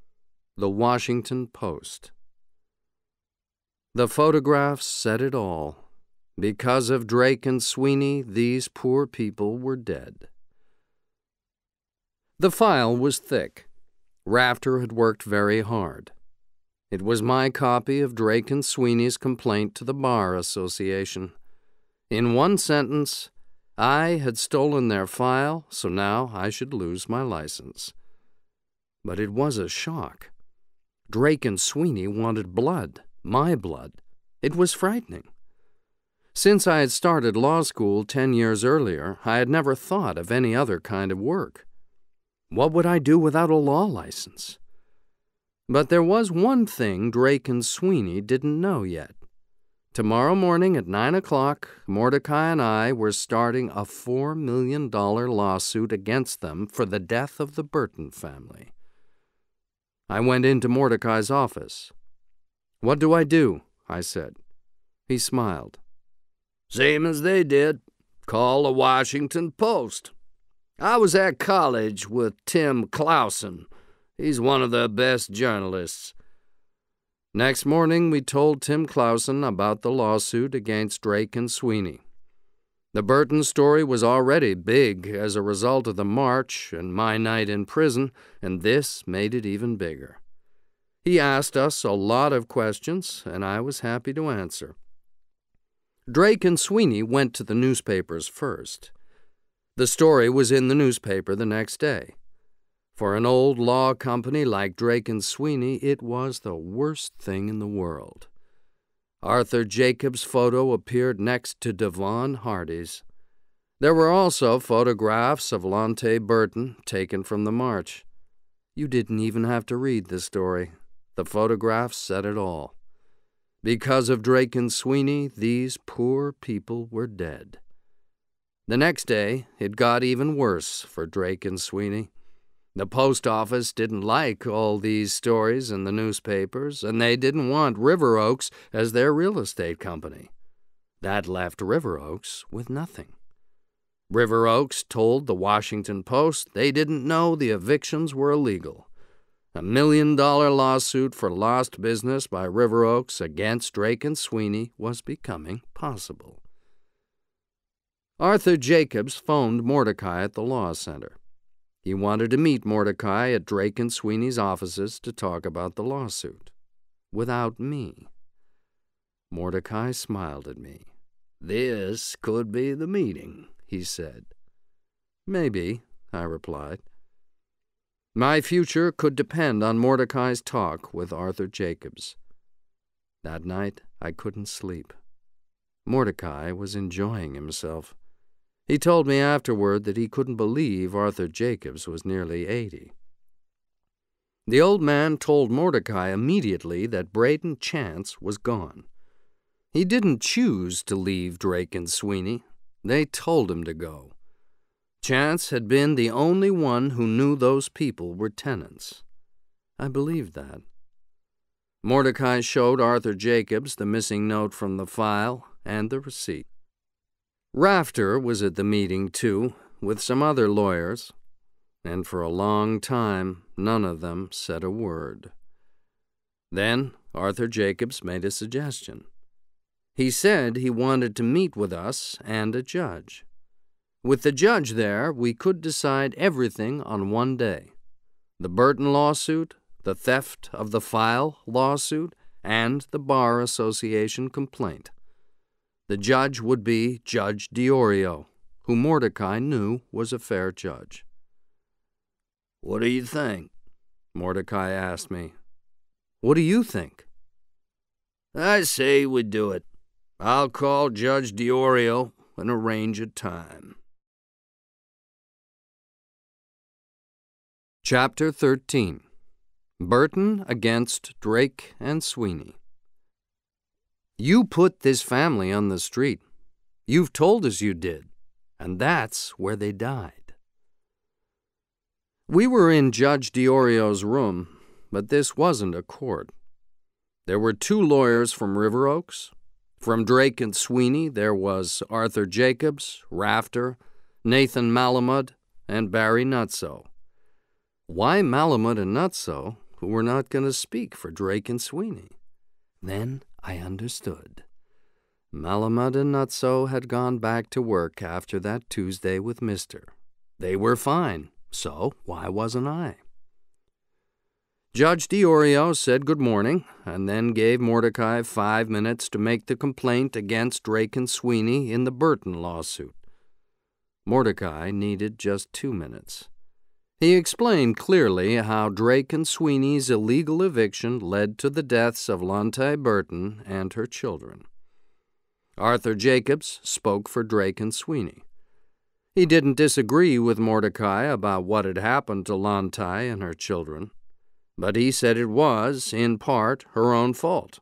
S1: The Washington Post The photographs said it all. Because of Drake and Sweeney, these poor people were dead. The file was thick. Rafter had worked very hard. It was my copy of Drake and Sweeney's complaint to the Bar Association. In one sentence, I had stolen their file, so now I should lose my license. But it was a shock. Drake and Sweeney wanted blood, my blood. It was frightening. Since I had started law school ten years earlier, I had never thought of any other kind of work. What would I do without a law license? But there was one thing Drake and Sweeney didn't know yet. Tomorrow morning at nine o'clock, Mordecai and I were starting a $4 million lawsuit against them for the death of the Burton family. I went into Mordecai's office. What do I do? I said. He smiled.
S2: Same as they did. Call the Washington Post. I was at college with Tim Clausen. He's one of the best journalists.
S1: Next morning, we told Tim Clausen about the lawsuit against Drake and Sweeney. The Burton story was already big as a result of the march and my night in prison, and this made it even bigger. He asked us a lot of questions, and I was happy to answer. Drake and Sweeney went to the newspapers first. The story was in the newspaper the next day. For an old law company like Drake and Sweeney, it was the worst thing in the world. Arthur Jacobs' photo appeared next to Devon Hardy's. There were also photographs of Lontae Burton taken from the march. You didn't even have to read the story. The photographs said it all. Because of Drake and Sweeney, these poor people were dead. The next day, it got even worse for Drake and Sweeney. The post office didn't like all these stories in the newspapers, and they didn't want River Oaks as their real estate company. That left River Oaks with nothing. River Oaks told the Washington Post they didn't know the evictions were illegal. A million dollar lawsuit for lost business by River Oaks against Drake and Sweeney was becoming possible. Arthur Jacobs phoned Mordecai at the Law Center. He wanted to meet Mordecai at Drake and Sweeney's offices to talk about the lawsuit. Without me. Mordecai smiled at me. This could be the meeting, he said. Maybe, I replied. My future could depend on Mordecai's talk with Arthur Jacobs. That night I couldn't sleep. Mordecai was enjoying himself. He told me afterward that he couldn't believe Arthur Jacobs was nearly eighty. The old man told Mordecai immediately that Braden Chance was gone. He didn't choose to leave Drake and Sweeney. They told him to go. Chance had been the only one who knew those people were tenants. I believed that. Mordecai showed Arthur Jacobs the missing note from the file and the receipt. Rafter was at the meeting, too, with some other lawyers, and for a long time none of them said a word. Then Arthur Jacobs made a suggestion. He said he wanted to meet with us and a judge. With the judge there, we could decide everything on one day the Burton lawsuit, the theft of the file lawsuit, and the Bar Association complaint. The judge would be Judge Diorio, who Mordecai knew was a fair judge. What do you think? Mordecai asked me. What do you think? I say we do it. I'll call Judge Diorio and arrange a time. Chapter 13 Burton against Drake and Sweeney. You put this family on the street. You've told us you did, and that's where they died. We were in Judge Diorio's room, but this wasn't a court. There were two lawyers from River Oaks. From Drake and Sweeney, there was Arthur Jacobs, Rafter, Nathan Malamud, and Barry Nuzzo. Why Malamud and Nuzzo, who were not going to speak for Drake and Sweeney? Then I understood. Malamud and Nuzzo had gone back to work after that Tuesday with Mister. They were fine, so why wasn't I? Judge Diorio said good morning, and then gave Mordecai five minutes to make the complaint against Drake and Sweeney in the Burton lawsuit. Mordecai needed just two minutes. He explained clearly how Drake and Sweeney's illegal eviction led to the deaths of Lontae Burton and her children. Arthur Jacobs spoke for Drake and Sweeney. He didn't disagree with Mordecai about what had happened to Lontae and her children, but he said it was, in part, her own fault.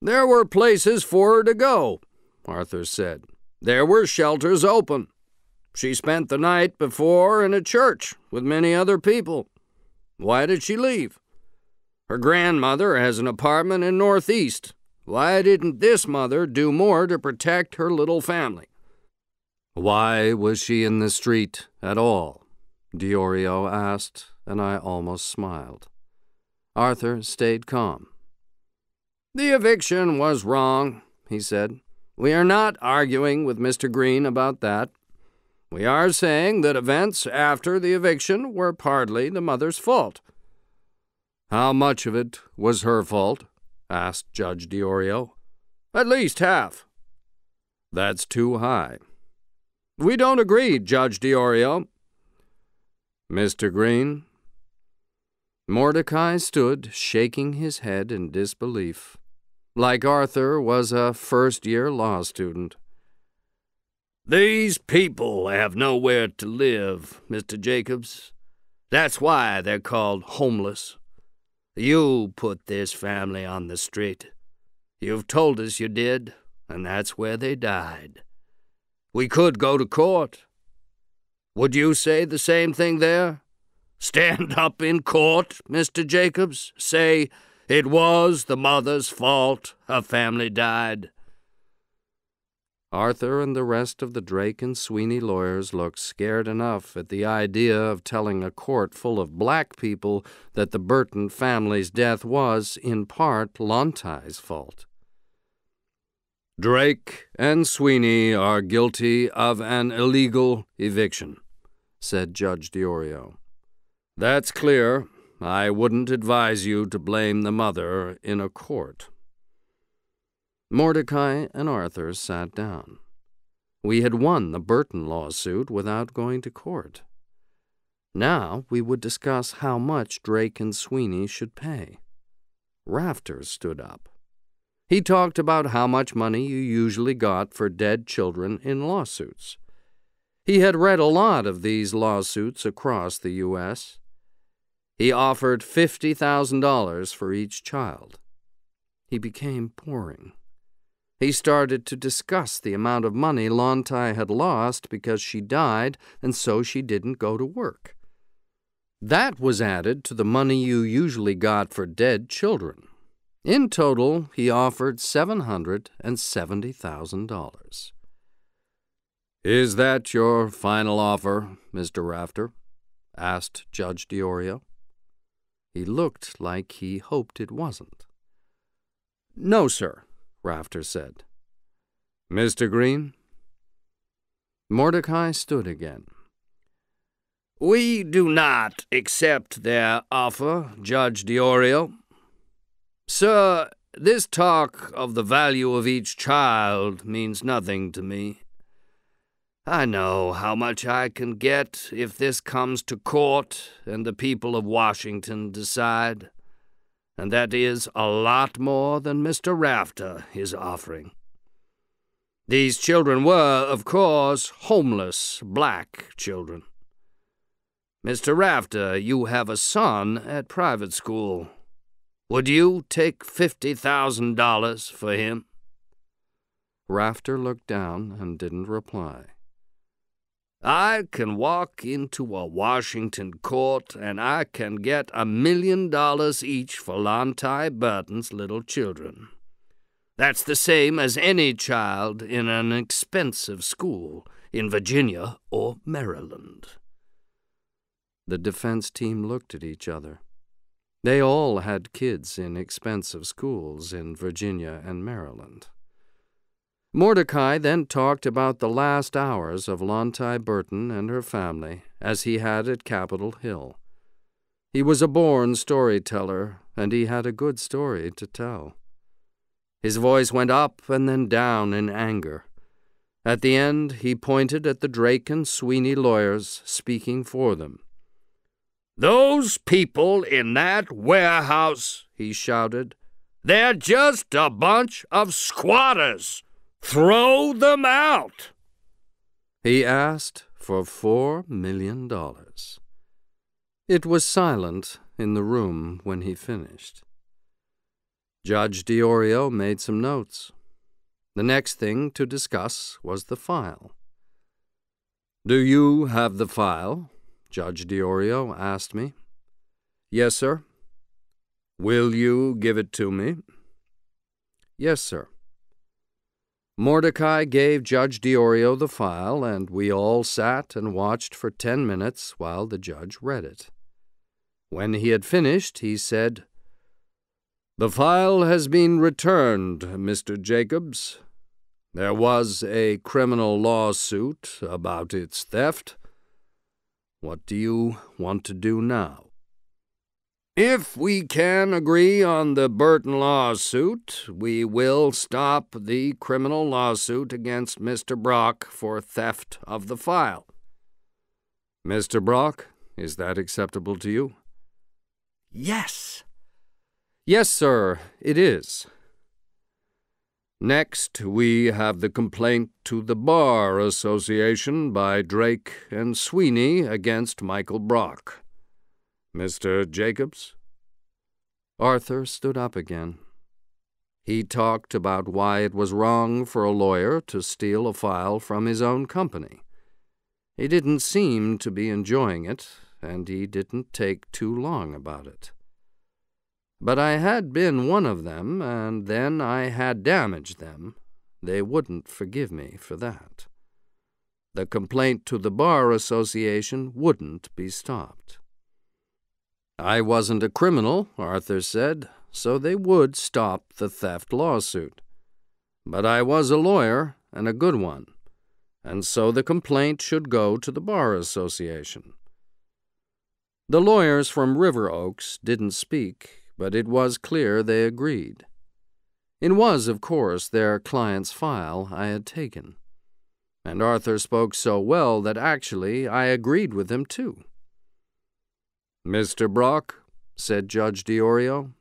S1: There were places for her to go, Arthur said. There were shelters open. She spent the night before in a church with many other people. Why did she leave? Her grandmother has an apartment in Northeast. Why didn't this mother do more to protect her little family? Why was she in the street at all? Diorio asked, and I almost smiled. Arthur stayed calm. The eviction was wrong, he said. We are not arguing with Mr. Green about that. We are saying that events after the eviction were partly the mother's fault. How much of it was her fault? asked Judge Diorio. At least half. That's too high. We don't agree, Judge Diorio. Mr. Green? Mordecai stood, shaking his head in disbelief. Like Arthur was a first year law student. These people have nowhere to live, Mr. Jacobs. That's why they're called homeless. You put this family on the street. You've told us you did, and that's where they died.
S2: We could go to court. Would you say the same thing there? Stand up in court, Mr. Jacobs. Say it was the mother's fault her family died.
S1: Arthur and the rest of the Drake and Sweeney lawyers looked scared enough at the idea of telling a court full of black people that the Burton family's death was, in part, Lontae's fault. Drake and Sweeney are guilty of an illegal eviction, said Judge Diorio. That's clear. I wouldn't advise you to blame the mother in a court. Mordecai and Arthur sat down. We had won the Burton lawsuit without going to court. Now we would discuss how much Drake and Sweeney should pay. Rafter stood up. He talked about how much money you usually got for dead children in lawsuits. He had read a lot of these lawsuits across the U.S. He offered $50,000 for each child. He became boring. He started to discuss the amount of money Lontae had lost because she died and so she didn't go to work. That was added to the money you usually got for dead children. In total, he offered $770,000. Is that your final offer, Mr. Rafter? asked Judge Diorio. He looked like he hoped it wasn't. No, sir, Rafter said. Mr. Green? Mordecai stood again.
S2: We do not accept their offer, Judge Diorio. Sir, this talk of the value of each child means nothing to me. I know how much I can get if this comes to court and the people of Washington decide and that is a lot more than Mr. Rafter is offering. These children were, of course, homeless black children. Mr. Rafter, you have a son at private school. Would you take $50,000 for him?
S1: Rafter looked down and didn't reply.
S2: I can walk into a Washington court and I can get a million dollars each for Lontae Burton's little children. That's the same as any child in an expensive school in Virginia or Maryland.
S1: The defense team looked at each other. They all had kids in expensive schools in Virginia and Maryland. Mordecai then talked about the last hours of Lontae Burton and her family as he had at Capitol Hill. He was a born storyteller, and he had a good story to tell. His voice went up and then down in anger. At the end, he pointed at the Drake and Sweeney lawyers, speaking for them.
S2: Those people in that warehouse, he shouted, they're just a bunch of squatters. Throw them out!
S1: He asked for four million dollars. It was silent in the room when he finished. Judge Diorio made some notes. The next thing to discuss was the file. Do you have the file? Judge Diorio asked me. Yes, sir. Will you give it to me? Yes, sir. Mordecai gave Judge Diorio the file, and we all sat and watched for ten minutes while the judge read it. When he had finished, he said, The file has been returned, Mr. Jacobs. There was a criminal lawsuit about its theft. What do you want to do now? If we can agree on the Burton lawsuit, we will stop the criminal lawsuit against Mr. Brock for theft of the file. Mr. Brock, is that acceptable to you?
S2: Yes.
S1: Yes, sir, it is. Next, we have the complaint to the Bar Association by Drake and Sweeney against Michael Brock. Mr. Jacobs? Arthur stood up again. He talked about why it was wrong for a lawyer to steal a file from his own company. He didn't seem to be enjoying it, and he didn't take too long about it. But I had been one of them, and then I had damaged them. They wouldn't forgive me for that. The complaint to the Bar Association wouldn't be stopped. I wasn't a criminal, Arthur said, so they would stop the theft lawsuit. But I was a lawyer, and a good one and so the complaint should go to the Bar Association. The lawyers from River Oaks didn't speak, but it was clear they agreed. It was, of course, their client's file I had taken. And Arthur spoke so well that actually I agreed with him, too. Mr. Brock, said Judge Diorio,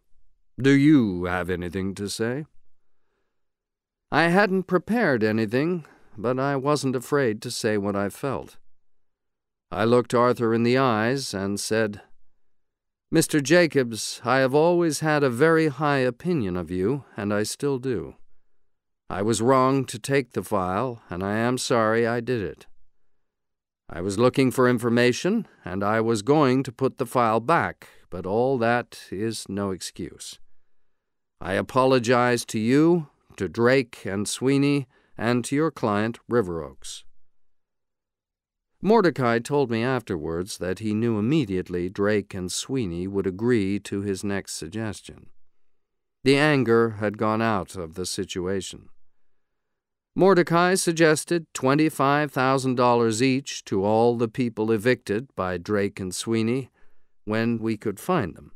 S1: do you have anything to say? I hadn't prepared anything, but I wasn't afraid to say what I felt. I looked Arthur in the eyes and said, Mr. Jacobs, I have always had a very high opinion of you, and I still do. I was wrong to take the file, and I am sorry I did it. I was looking for information, and I was going to put the file back, but all that is no excuse. I apologize to you, to Drake and Sweeney, and to your client, River Oaks. Mordecai told me afterwards that he knew immediately Drake and Sweeney would agree to his next suggestion. The anger had gone out of the situation. Mordecai suggested $25,000 each to all the people evicted by Drake and Sweeney when we could find them.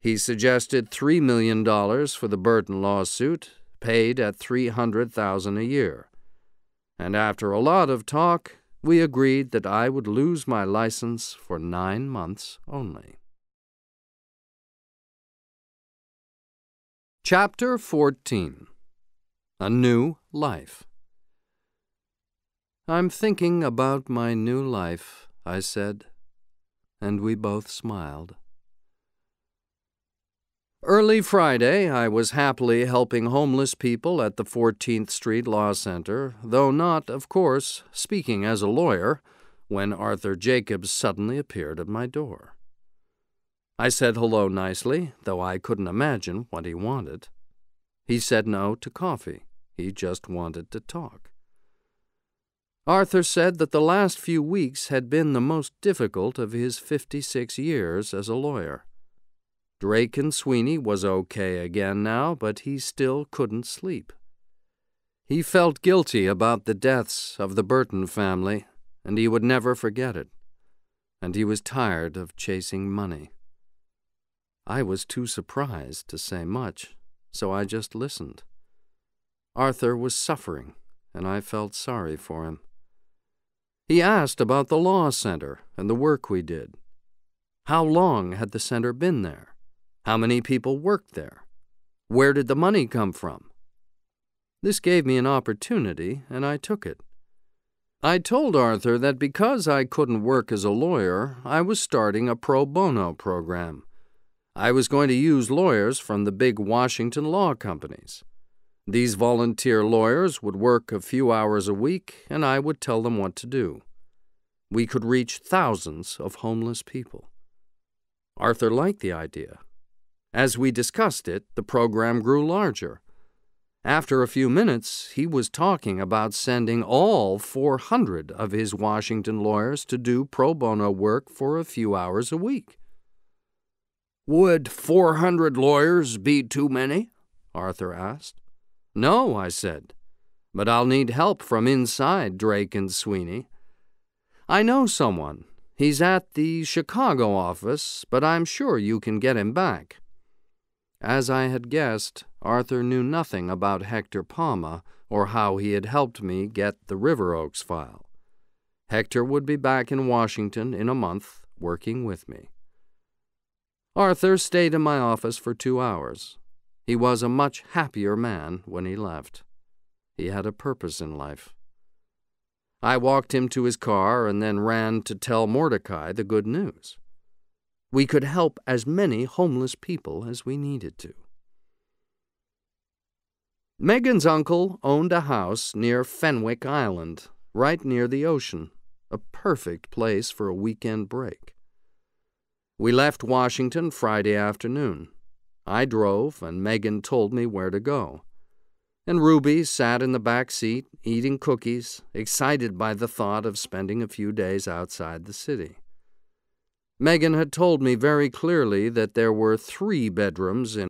S1: He suggested $3 million for the Burton lawsuit paid at 300,000 a year. And after a lot of talk, we agreed that I would lose my license for nine months only. Chapter 14 A New Life I'm thinking about my new life, I said, and we both smiled. Early Friday, I was happily helping homeless people at the 14th Street Law Center, though not, of course, speaking as a lawyer, when Arthur Jacobs suddenly appeared at my door. I said hello nicely, though I couldn't imagine what he wanted. He said no to coffee. He just wanted to talk. Arthur said that the last few weeks had been the most difficult of his 56 years as a lawyer. Drake and Sweeney was okay again now, but he still couldn't sleep. He felt guilty about the deaths of the Burton family, and he would never forget it. And he was tired of chasing money. I was too surprised to say much, so I just listened. Arthur was suffering, and I felt sorry for him. He asked about the law center and the work we did. How long had the center been there? How many people worked there? Where did the money come from? This gave me an opportunity, and I took it. I told Arthur that because I couldn't work as a lawyer, I was starting a pro bono program. I was going to use lawyers from the big Washington law companies. These volunteer lawyers would work a few hours a week, and I would tell them what to do. We could reach thousands of homeless people. Arthur liked the idea. As we discussed it, the program grew larger. After a few minutes, he was talking about sending all 400 of his Washington lawyers to do pro bono work for a few hours a week. Would 400 lawyers be too many? Arthur asked. No, I said, but I'll need help from inside Drake and Sweeney. I know someone. He's at the Chicago office, but I'm sure you can get him back. As I had guessed, Arthur knew nothing about Hector Palma or how he had helped me get the River Oaks file. Hector would be back in Washington in a month, working with me. Arthur stayed in my office for two hours. He was a much happier man when he left. He had a purpose in life. I walked him to his car and then ran to tell Mordecai the good news we could help as many homeless people as we needed to. Megan's uncle owned a house near Fenwick Island, right near the ocean, a perfect place for a weekend break. We left Washington Friday afternoon. I drove, and Megan told me where to go. And Ruby sat in the back seat, eating cookies, excited by the thought of spending a few days outside the city. Megan had told me very clearly that there were three bedrooms in